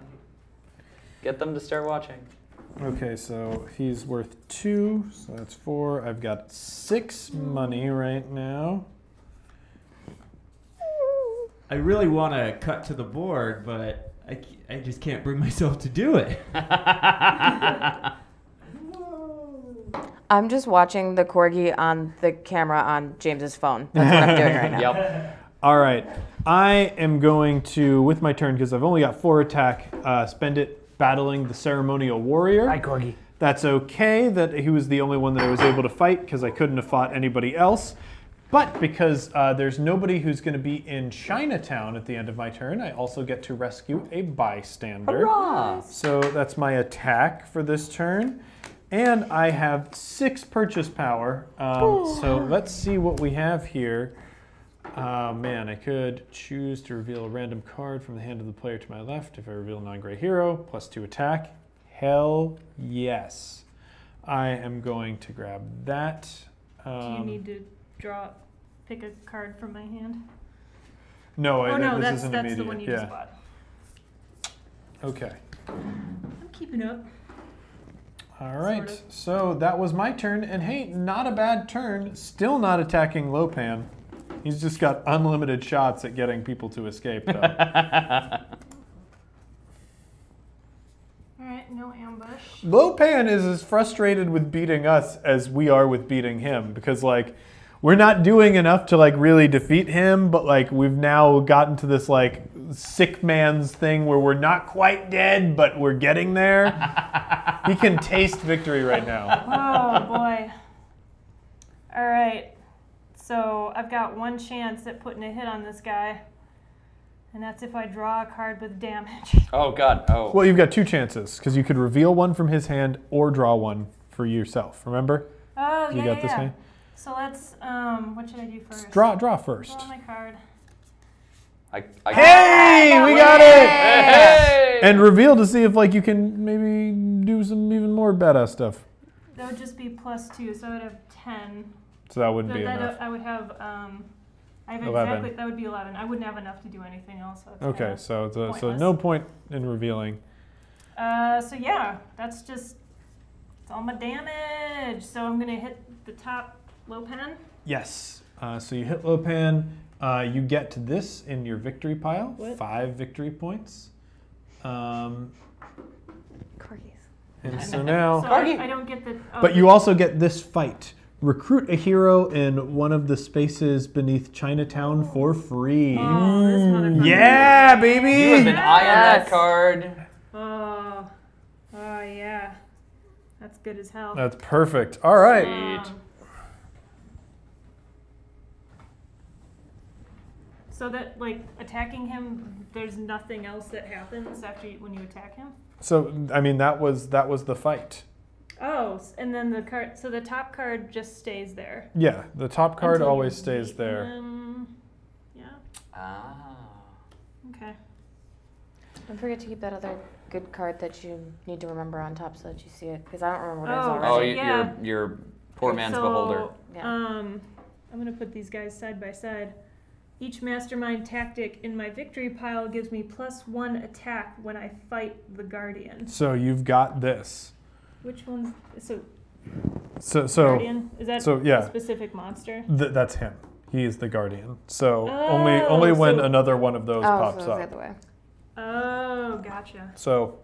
Get them to start watching. Okay, so he's worth two, so that's four. I've got six money right now. I really want to cut to the board, but I, I just can't bring myself to do it. I'm just watching the corgi on the camera on James's phone. That's what I'm doing right now. Yep. All right. I am going to, with my turn, because I've only got four attack, uh, spend it battling the ceremonial warrior. Hi, Corgi. That's okay that he was the only one that I was able to fight because I couldn't have fought anybody else. But because uh, there's nobody who's going to be in Chinatown at the end of my turn, I also get to rescue a bystander. Hurrah! So that's my attack for this turn. And I have six purchase power. Um, so let's see what we have here. Uh, man, I could choose to reveal a random card from the hand of the player to my left. If I reveal a non gray hero, plus two attack. Hell yes. I am going to grab that. Do you Um, need to draw, pick a card from my hand? no, I, oh no, this that's isn't that's immediate. the one you yeah. just bought. Okay. I'm keeping up. All right. Sort of. So that was my turn, and hey, not a bad turn. Still not attacking Lopan. He's just got unlimited shots at getting people to escape. Though. All right, no ambush. Lopan is as frustrated with beating us as we are with beating him because like we're not doing enough to like really defeat him, but like we've now gotten to this like sick man's thing where we're not quite dead, but we're getting there. he can taste victory right now. Oh boy. All right. So I've got one chance at putting a hit on this guy, and that's if I draw a card with damage. Oh God. Oh. Well, you've got two chances because you could reveal one from his hand or draw one for yourself. Remember? Oh You yeah, got yeah, this yeah. guy? So let's um, what should I do first? Draw, draw first. Draw my card. I, I, Hey, we got it! Hey! And reveal to see if like you can maybe do some even more badass stuff. That would just be plus two, so I would have ten. So that wouldn't But be that, enough. I would have um, I have 11. exactly that would be eleven. I wouldn't have enough to do anything else. So that's Okay, kinda- so the, so no point in revealing. Uh, so yeah, that's just it's all my damage. So I'm gonna hit the top Lopan. Yes. Uh, so you hit Lopan. Uh, you get to this in your victory pile. What? Five victory points. Um, Corgis. and so now. So Corgi. I, I don't get the. Oh, But you also get this fight. Recruit a hero in one of the spaces beneath Chinatown for free. Oh, this motherfucker. Yeah, baby. You have been eyeing that card. Oh, oh yeah, that's good as hell. That's perfect. All right. Um, so that like attacking him, there's nothing else that happens after you, when you attack him. So I mean that was that was the fight. Oh, and then the card. So the top card just stays there. Yeah, the top card until always stays there. them. Yeah. Ah. Okay. Don't forget to keep that other good card that you need to remember on top so that you see it, because I don't remember what it is Oh, already. Oh, you, Yeah. you're you're poor man's so, beholder. Yeah. Um, I'm gonna put these guys side by side. Each mastermind tactic in my victory pile gives me plus one attack when I fight the guardian. So you've got this. Which one's so So so guardian? Is that so, yeah. a specific monster? th- that's him. He is the guardian. So only Oh, only when so- another one of those oh, pops so it's the up. other way. Oh, gotcha. So,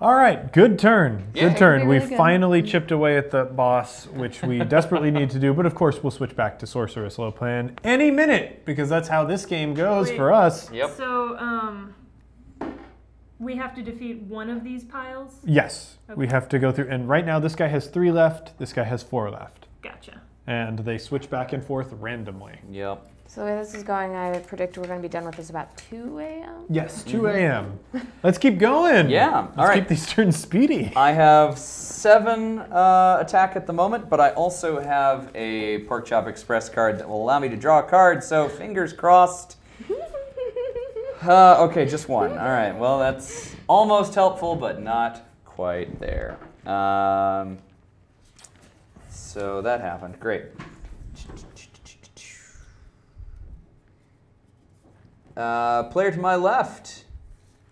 all right, good turn. Yeah. Good turn. Really we good. finally chipped away at the boss, which we desperately need to do. But of course, we'll switch back to Sorceress Lopan any minute because that's how this game goes Wait. for us. Yep. So, um, we have to defeat one of these piles. Yes, we have to go through. And right now, this guy has three left. This guy has four left, Gotcha. and they switch back and forth randomly. Yep. So the way this is going, I predict we're going to be done with this about 2 a.m. Yes, 2 a.m. Let's keep going. Mm-hmm. Yeah, Let's all right. keep these turns speedy. I have seven uh, attack at the moment, but I also have a Pork Chop Express card that will allow me to draw a card. So fingers crossed. Uh, okay, just one. All right. Well, that's almost helpful, but not quite there. Um, so that happened. Great. Uh, player to my left,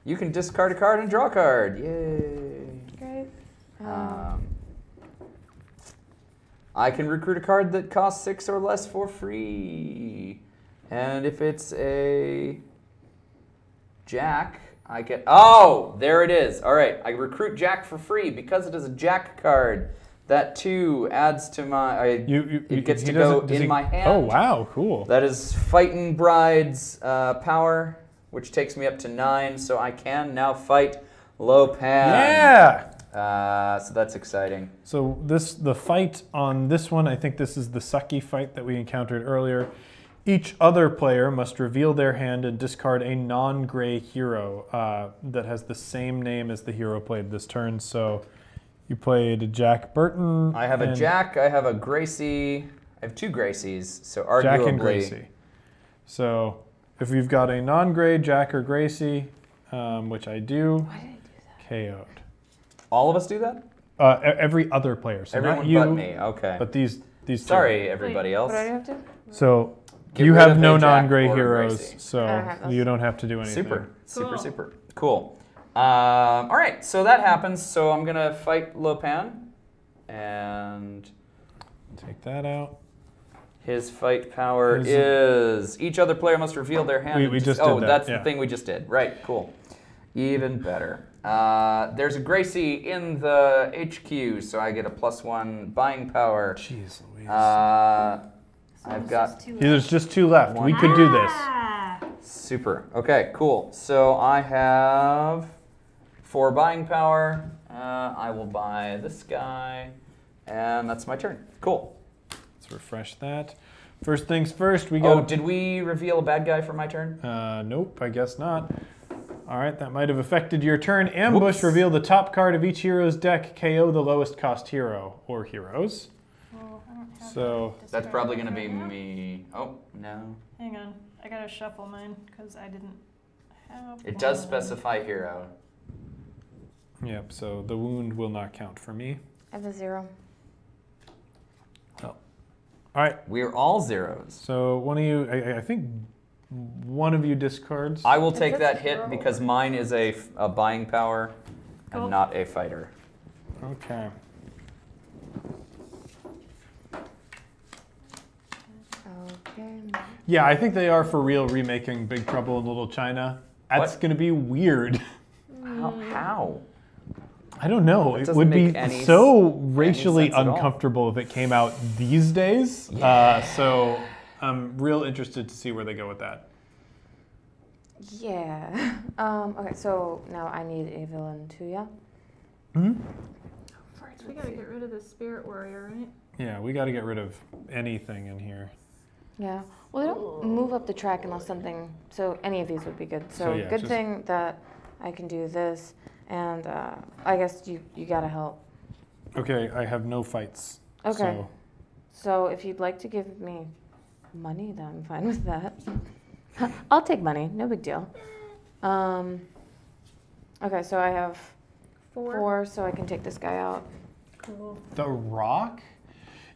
you can discard a card and draw a card. Yay. Great. Um, Um, I can recruit a card that costs six or less for free. And if it's a Jack, I get. Oh, there it is. All right, I recruit Jack for free because it is a Jack card. That too adds to my. I, You, you, it gets to go in he- my hand. Oh wow, cool. That is Fighting Bride's uh, power, which takes me up to nine, so I can now fight Lopan. yeah. Uh, so that's exciting. So this the fight on this one, I think this is the sucky fight that we encountered earlier. Each other player must reveal their hand and discard a non-gray hero uh, that has the same name as the hero played this turn. So you played Jack Burton. I have a Jack, I have a Gracie. I have two Gracies, so arguably. Jack and Gracie. So if you've got a non-gray Jack or Gracie, um, which I do, Why did I do that? KO'd. All of us do that? Uh, every other player, so Everyone not you, but me. Okay. but these these. two. Sorry, everybody else. What do I have to? So Get you rid have of no non-gray heroes, Gracie. so don't you don't have to do anything. Super, super, Cool. super. Cool. Um, all right, so that happens. So I'm gonna fight Lopan, and Take that out. his fight power Is- is each other player must reveal their hand. We- we dis- just did oh, that, that's yeah. the thing we just did. Right. Cool. Even better. Uh, there's a Gracie in the HQ, so I get a plus one buying power. Jeez Louise. Uh, So I've it's got just two There's just two left. We could do this. Ah! Super. Okay, cool. So I have four buying power. Uh, I will buy this guy, and that's my turn. Cool. Let's refresh that. First things first, we go Oh, did we reveal a bad guy for my turn? uh, nope, I guess not. All right, that might have affected your turn. Ambush. Whoops. Reveal the top card of each hero's deck. KO the lowest cost hero or heroes. Well, I don't have So That's probably going to be right me. Oh, no. Hang on, I gotta shuffle mine because I didn't have. It does specify hero. yep. So the wound will not count for me. I have a zero. Oh. All right. We're all zeros. So one of you, I, I- I think, one of you discards. I will take that hit hero. because mine is a, a buying power Cool. and not a fighter. Okay. Okay. Yeah, I think they are for real remaking Big Trouble in Little China. That's What? going to be weird. How? How? I don't know. It doesn't would be make any so racially sense at all. uncomfortable if it came out these days. Uh, so I'm real interested to see where they go with that. Yeah. Um, okay, so now I need a villain too, yeah? hmm We gotta get rid of the spirit warrior, right? Yeah, we got to get rid of anything in here. Yeah. Well, they don't move up the track unless something. So any of these would be good. So, So, yeah, good thing that I can do this, and uh, I guess you you gotta help. Okay, I have no fights. Okay. So So if you'd like to give me money, then I'm fine with that. I'll take money. No big deal. Um. Okay, so I have Four. four, so I can take this guy out. Cool. The Rock?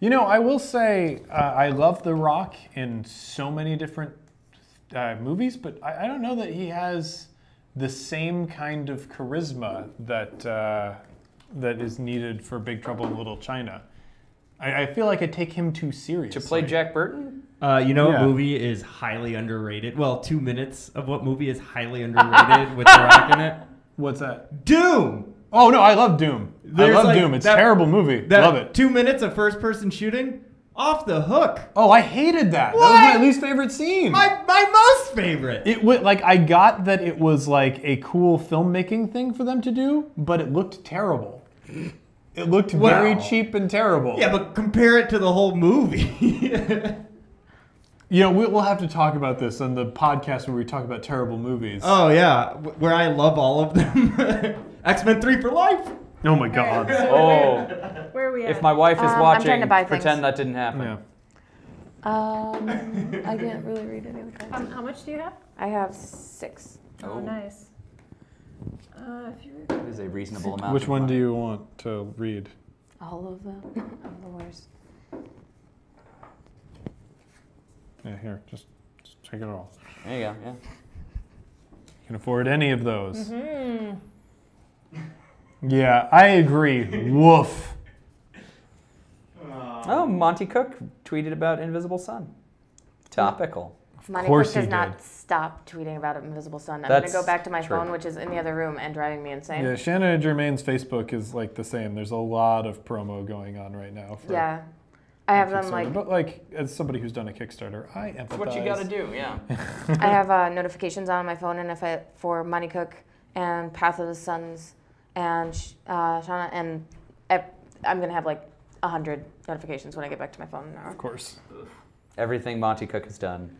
You know, I will say uh, I love The Rock in so many different uh, movies, but I, I don't know that he has the same kind of charisma that uh, that is needed for Big Trouble in Little China. I, I feel like I take him too seriously. To play Jack Burton? Uh, you know Yeah. what movie is highly underrated? Well, two minutes of what movie is highly underrated with The Rock in it? What's that? Doom! Oh no, I love Doom. There's I love like Doom. It's that- a terrible movie. That love it. Two minutes of first person shooting? Off the hook. Oh, I hated that. What? That was my least favorite scene. My, my most favorite. It would like I got that it was like a cool filmmaking thing for them to do, but it looked terrible. It looked very cheap and terrible. yeah, but compare it to the whole movie. you know, we- we'll have to talk about this on the podcast where we talk about terrible movies. oh, yeah. Where I love all of them. X Men 3 for life. Oh my god. Oh. Where are we at? If my wife is Um, I'm watching, to buy pretend things. that didn't happen. Yeah. Um, I didn't really read any of the um, cards. how much do you have? I have six. Oh, Oh. nice. Uh, if you That is a reasonable amount. Which of one do you want to read? All of them. I'm the worst. Yeah, here, just, just take it all. There you go. Yeah. You can afford any of those. Hmm. Yeah, I agree. Woof. Oh, Monte Cook tweeted about Invisible Sun. Topical. Monte Cook does not did. stop tweeting about Invisible Sun. I'm That's gonna go back to my true. phone, which is in the other room and driving me insane. Yeah, Shanna Germain's Facebook is like the same. There's a lot of promo going on right now. For Yeah. I have them Kickstarter. like but like as somebody who's done a Kickstarter, I empathize. That's what you got to do, yeah. I have uh, notifications on my phone, and if I for Monte Cook and Path of the Suns and uh, Shanna, and I, I'm gonna have like a hundred notifications when I get back to my phone. Now. Of course. Everything Monte Cook has done.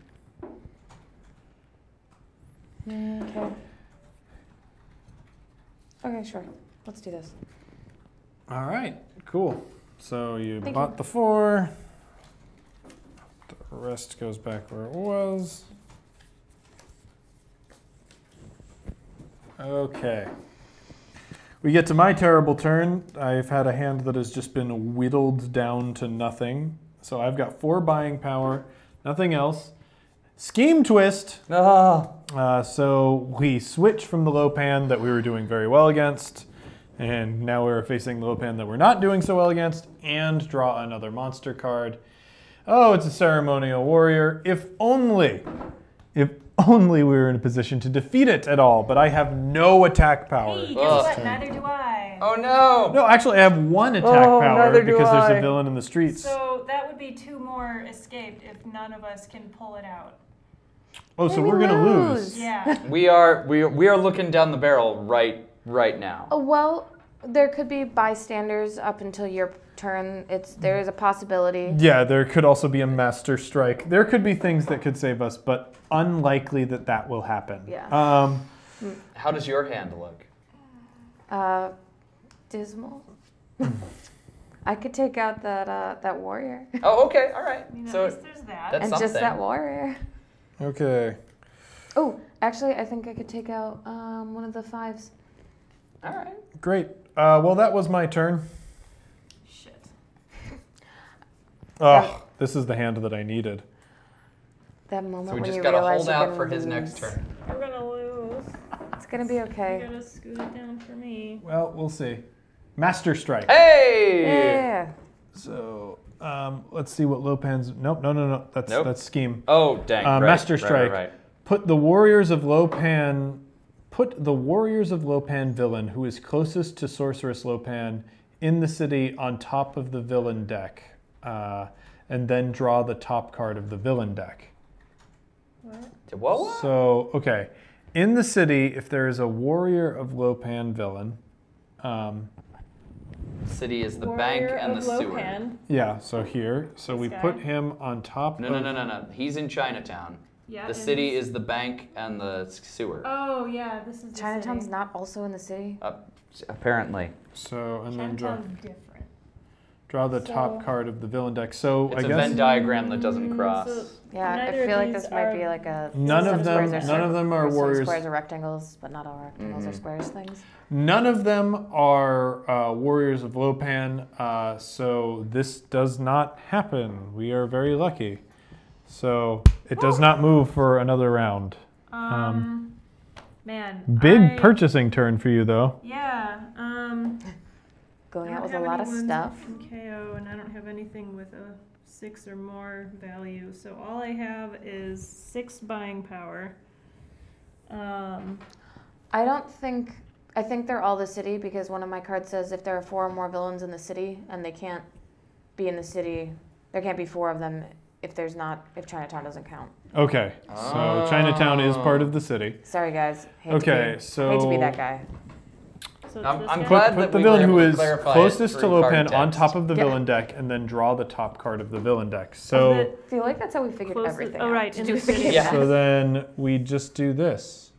Okay. Okay, sure. Let's do this. All right, cool. So you Thank bought you. the four. The rest goes back where it was. Okay. We get to my terrible turn. I've had a hand that has just been whittled down to nothing. So I've got four buying power, nothing else. Scheme twist. Ah. Uh, so we switch from the Lopan that we were doing very well against, and now we're facing the Lopan that we're not doing so well against, and draw another monster card. Oh, it's a ceremonial warrior. If only, if only we were in a position to defeat it at all, but I have no attack power. Hey, Ugh. guess what? Neither do I. Oh no! No, actually, I have one attack Oh, power neither do because there's a villain in the streets. So that would be two more escaped if none of us can pull it out. oh, so Maybe we're gonna lose. lose. Yeah. We are we we are looking down the barrel right right now. Oh, well, there could be bystanders up until your turn. It's there is a possibility. Yeah, there could also be a master strike. There could be things that could save us, but unlikely that that will happen. Yeah. Um, How does your hand look? Uh, dismal. I could take out that uh, that warrior Oh, okay, all right. I mean, at So least there's that. that's and just that warrior. okay. Oh, actually, I think I could take out um, one of the fives. all right. Great. Uh, well, that was my turn. Shit. Oh, this is the hand that I needed. That moment So we when just you gotta realize hold you're out gonna for his lose. next turn. We're gonna lose. It's gonna be You okay. gotta scoot it down for me. Well, we'll see. Master strike. Hey! Yeah. So um, let's see what Lopan's. Nope, no, no, no. That's Nope. that's scheme. Oh, dang. Uh, right, Master right, right, Strike. Right, Put the warriors of Lopan. Put the warriors of Lopan villain who is closest to Sorceress Lopan in the city on top of the villain deck, uh, and then draw the top card of the villain deck. What? Whoa, whoa. So, okay. In the city, if there is a warrior of Lopan villain, um, City is the bank and the of sewer. Lopan. yeah, so here. So This we guy? put him on top No, of. no, no, no, no. He's in Chinatown. Yeah. The city is the bank and the sewer. Oh yeah, this is Chinatown's not also in the city. Uh, apparently. So, and then draw, Chinatown's different. draw the top So- card of the villain deck. So, It's I a guess. Venn diagram that doesn't Mm, cross. so- Yeah, Neither I of feel like these this might be are- like a. None some of them- squares are none of them are or some warriors. Squares are rectangles, but not all rectangles are Mhm. squares things. None of them are uh, warriors of Lopan, uh, so this does not happen. We are very lucky. So it does not move for another round. Um, man. Big I- purchasing turn for you, though. Yeah. Um. Going out with a lot of stuff. KO, and I don't have anything with a six or more value. So all I have is six buying power. Um, I don't think. I think they're all the city because one of my cards says if there are four or more villains in the city and they can't be in the city, there can't be four of them if there's not if Chinatown doesn't count. Okay, so Chinatown is part of the city. Sorry guys. Hate Okay, to be, so hate to be that guy. so I'm- I'm glad Put, that put the we villain were who able to is clarify it closest to through card on top of the Yeah. villain deck, and then draw the top card of the villain deck. So, I feel like that's how we figured Closest- everything oh, out. right, to do the with the city. game. Yeah. so then we just do this.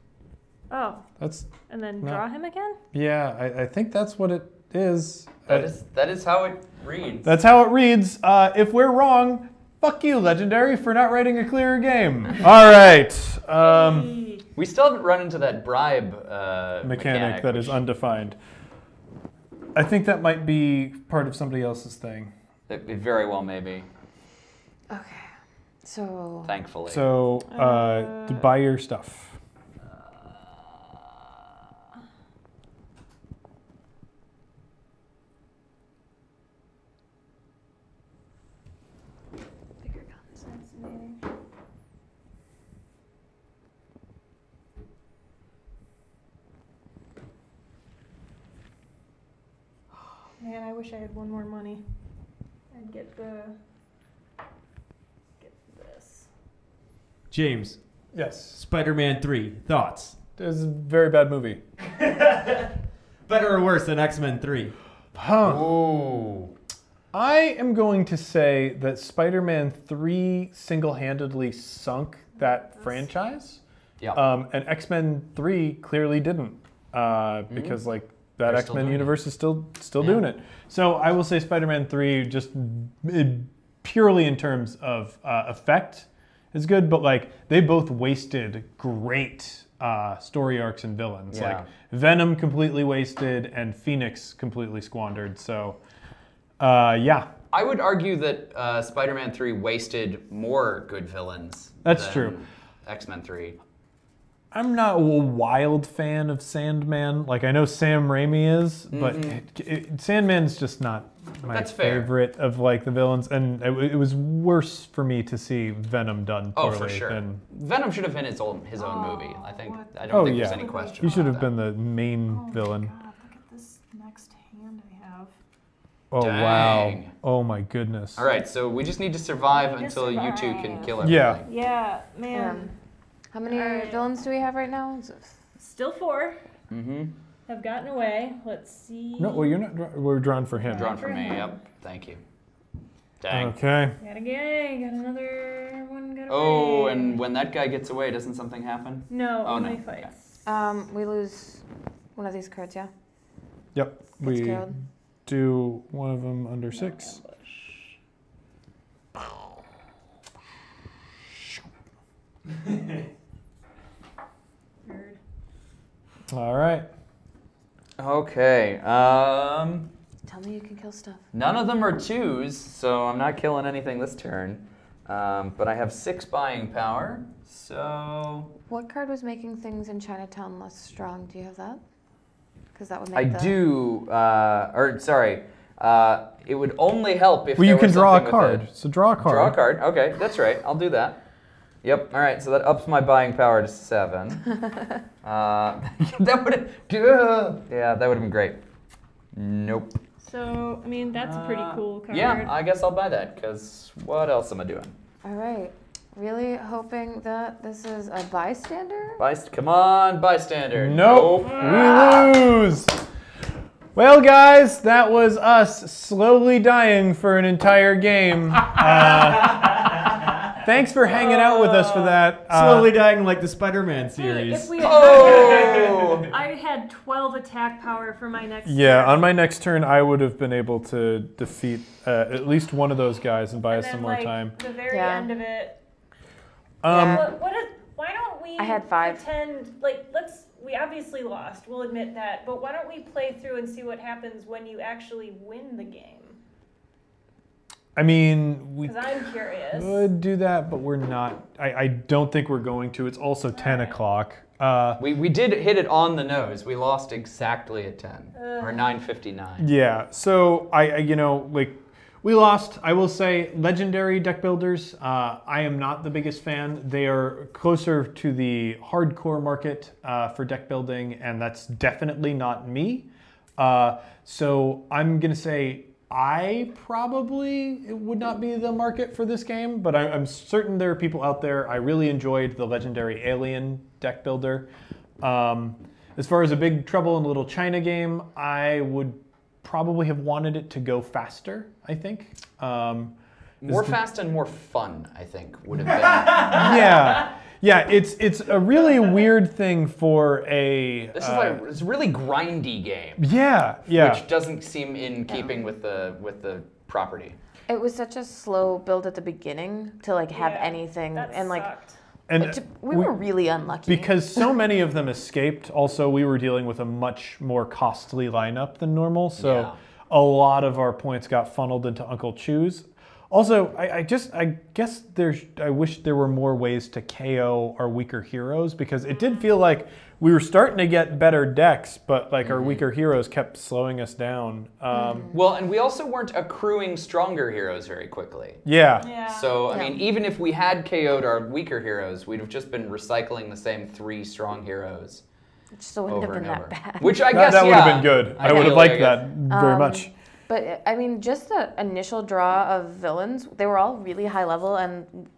Oh, That's and then No. draw him again. yeah. I, I think that's what it is. That Uh, is that is how it reads. That's how it reads. Uh, if we're wrong, fuck you, Legendary, for not writing a clearer game. All right. Um, we still haven't run into that bribe uh, mechanic that is which- undefined. I think that might be part of somebody else's thing. It, it very well may be. Okay. So Thankfully. So uh, Uh, to buy your stuff. Man, I wish I had one more money. I'd get the. Get this. James, Yes. Spider-Man Three thoughts. It's a very bad movie. Better or worse than X-Men Three? Huh. Ooh. I am going to say that Spider-Man 3 single-handedly sunk that franchise. Yeah. Um, and X-Men 3 clearly didn't. Uh, because like that X-Men universe is still still Yeah. doing it. So I will say Spider-Man 3 just uh, purely in terms of uh, effect is good, but like they both wasted great uh, story arcs and villains. Yeah. Like Venom completely wasted and Phoenix completely squandered. So uh, yeah, I would argue that uh, Spider-Man 3 wasted more good villains. That's than true. X-Men 3. I'm not a wild fan of Sandman. Like I know Sam Raimi is, but Mm-hmm. it, it, Sandman's just not my That's fair. favorite of like the villains, and it, it was worse for me to see Venom done Oh, for sure. than Venom should have been his own his own Oh, movie. I think. what I don't Oh, think yeah. there's any question. he should have that. been the main Oh villain. God, look at this next hand I have. Oh wow! Oh my goodness! All right, so we just need to survive Need to until you two can kill everything. Yeah. Yeah, man. Um, how many Alright. villains do we have right now? Still four Mm-hmm. have gotten away. Let's see. No, well you're not. dra- We're drawn for him. Drawn for me. him. Yep. Thank you. Dang. Okay. Got a guy. Got another one. Got Oh, away. and when that guy gets away, doesn't something happen? no, Oh, only no. fights. Um, we lose one of these cards, yeah. Yep. Gets We killed. do one of them under six. Weird. All right. Okay. Um, Tell me you can kill stuff. none of them are twos, so I'm not killing anything this turn. Um, but I have six buying power, so What card was making things in Chinatown less strong? Do you have that? Because that would make I the... do. Uh, or sorry, uh, it would only help if Well, you can was draw a card. it. So draw a card. Draw a card. Okay, that's right. I'll do that. Yep. All right. So that ups my buying power to seven. uh, that would. Yeah, that would have been great. Nope. So, I mean, that's a pretty Uh, cool card. Yeah, I guess I'll buy that. Cause what else am I doing? All right. Really hoping that this is a bystander? Byst- come on, bystander. Nope. We lose. Well, guys, that was us slowly dying for an entire game. Uh, thanks for hanging out with us for that. Uh, Slowly dying like the Spider-Man Hey, series. if we Oh. I had 12 attack power for my next. Turn. Yeah, turn. on my next turn, I would have been able to defeat uh, at least one of those guys and buy and us then, some more like, time. The very Yeah. end of it. Um, What, what is, why don't we I had five. pretend like let's we obviously lost. We'll admit that. But why don't we play through and see what happens when you actually win the game? I mean, we I'm curious. could do that, but we're not. I, I don't think we're going to. It's also 10 Alright. o'clock. Uh, We, we did hit it on the nose. We lost exactly at 10 or 9:59. Yeah. So I, I, you know, like we lost. I will say, legendary deck builders. Uh, I am not the biggest fan. They are closer to the hardcore market uh, for deck building, and that's definitely not me. Uh, so I'm gonna say I probably would not be the market for this game, but I, I'm certain there are people out there. I really enjoyed the legendary Alien deck builder. Um, as far as a Big Trouble in Little China game, I would probably have wanted it to go faster. I think. Um, More fast and more fun, I think, would have been. yeah, yeah. It's it's a really weird thing for a. This is uh, like it's a really grindy game, Yeah, yeah. which doesn't seem in keeping with the with the property. It was such a slow build at the beginning to like have Yeah, anything That and like sucked. and to- we were really unlucky. because so many of them escaped. Also, we were dealing with a much more costly lineup than normal, so Yeah. a lot of our points got funneled into Uncle Chu's. Also, I, I just I guess there's I wish there were more ways to KO our weaker heroes because it did feel like we were starting to get better decks, but like our weaker heroes kept slowing us down. Um, Well, and we also weren't accruing stronger heroes very quickly. Yeah. Yeah. So, I Yeah. mean, even if we had KO'd our weaker heroes, we'd have just been recycling the same three strong heroes it still wouldn't over have been and over. that bad. Which I That, guess that would yeah, have been good. I, would have liked that very Um, much. But I mean, just the initial draw of villains, they were all really high level, and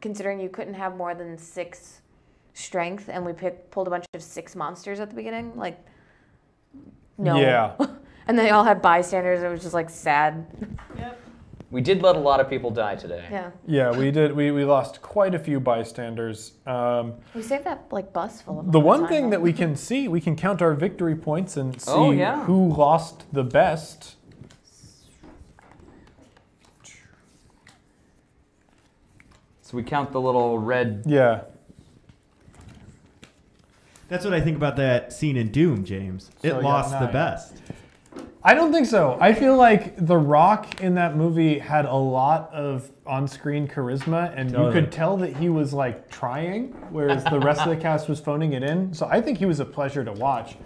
considering you couldn't have more than six strength, and we picked, pulled a bunch of six monsters at the beginning, like, no. Yeah. and they all had bystanders. It was just like sad. Yep. We did let a lot of people die today. Yeah. Yeah, we did. We, we lost quite a few bystanders. Um, We saved that like bus full of the one time, thing though. that we can see, we can count our victory points and see Oh, yeah. who lost the best. So we count the little red. Yeah. That's what I think about that scene in Doom, James. So It lost the best. I don't think so. I feel like The Rock in that movie had a lot of on-screen charisma, and you could tell that he was like trying, whereas the rest of the cast was phoning it in. So I think he was a pleasure to watch.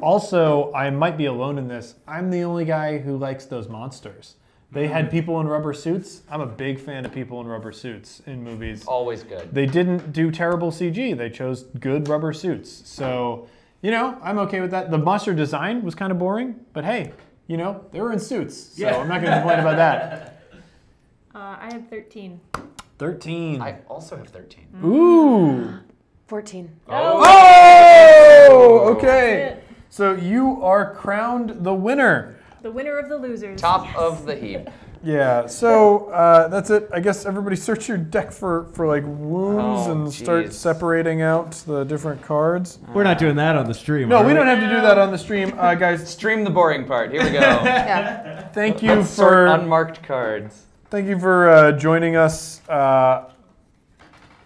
Also, I might be alone in this. I'm the only guy who likes those monsters. They had people in rubber suits. I'm a big fan of people in rubber suits in movies. Always good. They didn't do terrible CG. They chose good rubber suits. So, you know, I'm okay with that. The monster design was kind of boring, but hey, you know, they were in suits. So Yeah. I'm not going to complain about that. Uh, I had 13. 13. I also have 13. Ooh. 14. Oh, That's okay. So you are crowned the winner. The winner of the losers. Top of the heap. Yeah, so uh, that's it. I guess everybody search your deck for, for like wounds Oh, and start separating out the different cards. We're not doing that on the stream. No, are we don't have to do that on the stream. Uh, guys, Stream the boring part. Here we go. Yeah. thank you Let's sort for unmarked cards. Thank you for uh, joining us. Uh,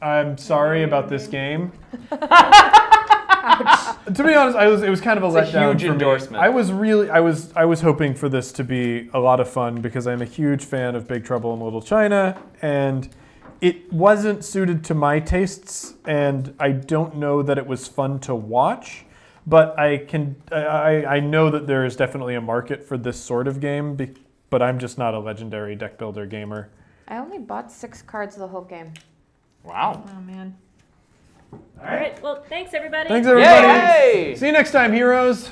I'm sorry about this game. to be honest, I was it was kind of a It's a huge for me. endorsement. I was really, I was, I was hoping for this to be a lot of fun because I'm a huge fan of Big Trouble in Little China, and it wasn't suited to my tastes, and I don't know that it was fun to watch. But I can, I, I I know that there is definitely a market for this sort of game, but I'm just not a legendary deck builder gamer. I only bought six cards the whole game. Wow. Oh, man. All right. Well, thanks, everybody. Thanks everybody. Yay! See you next time, heroes.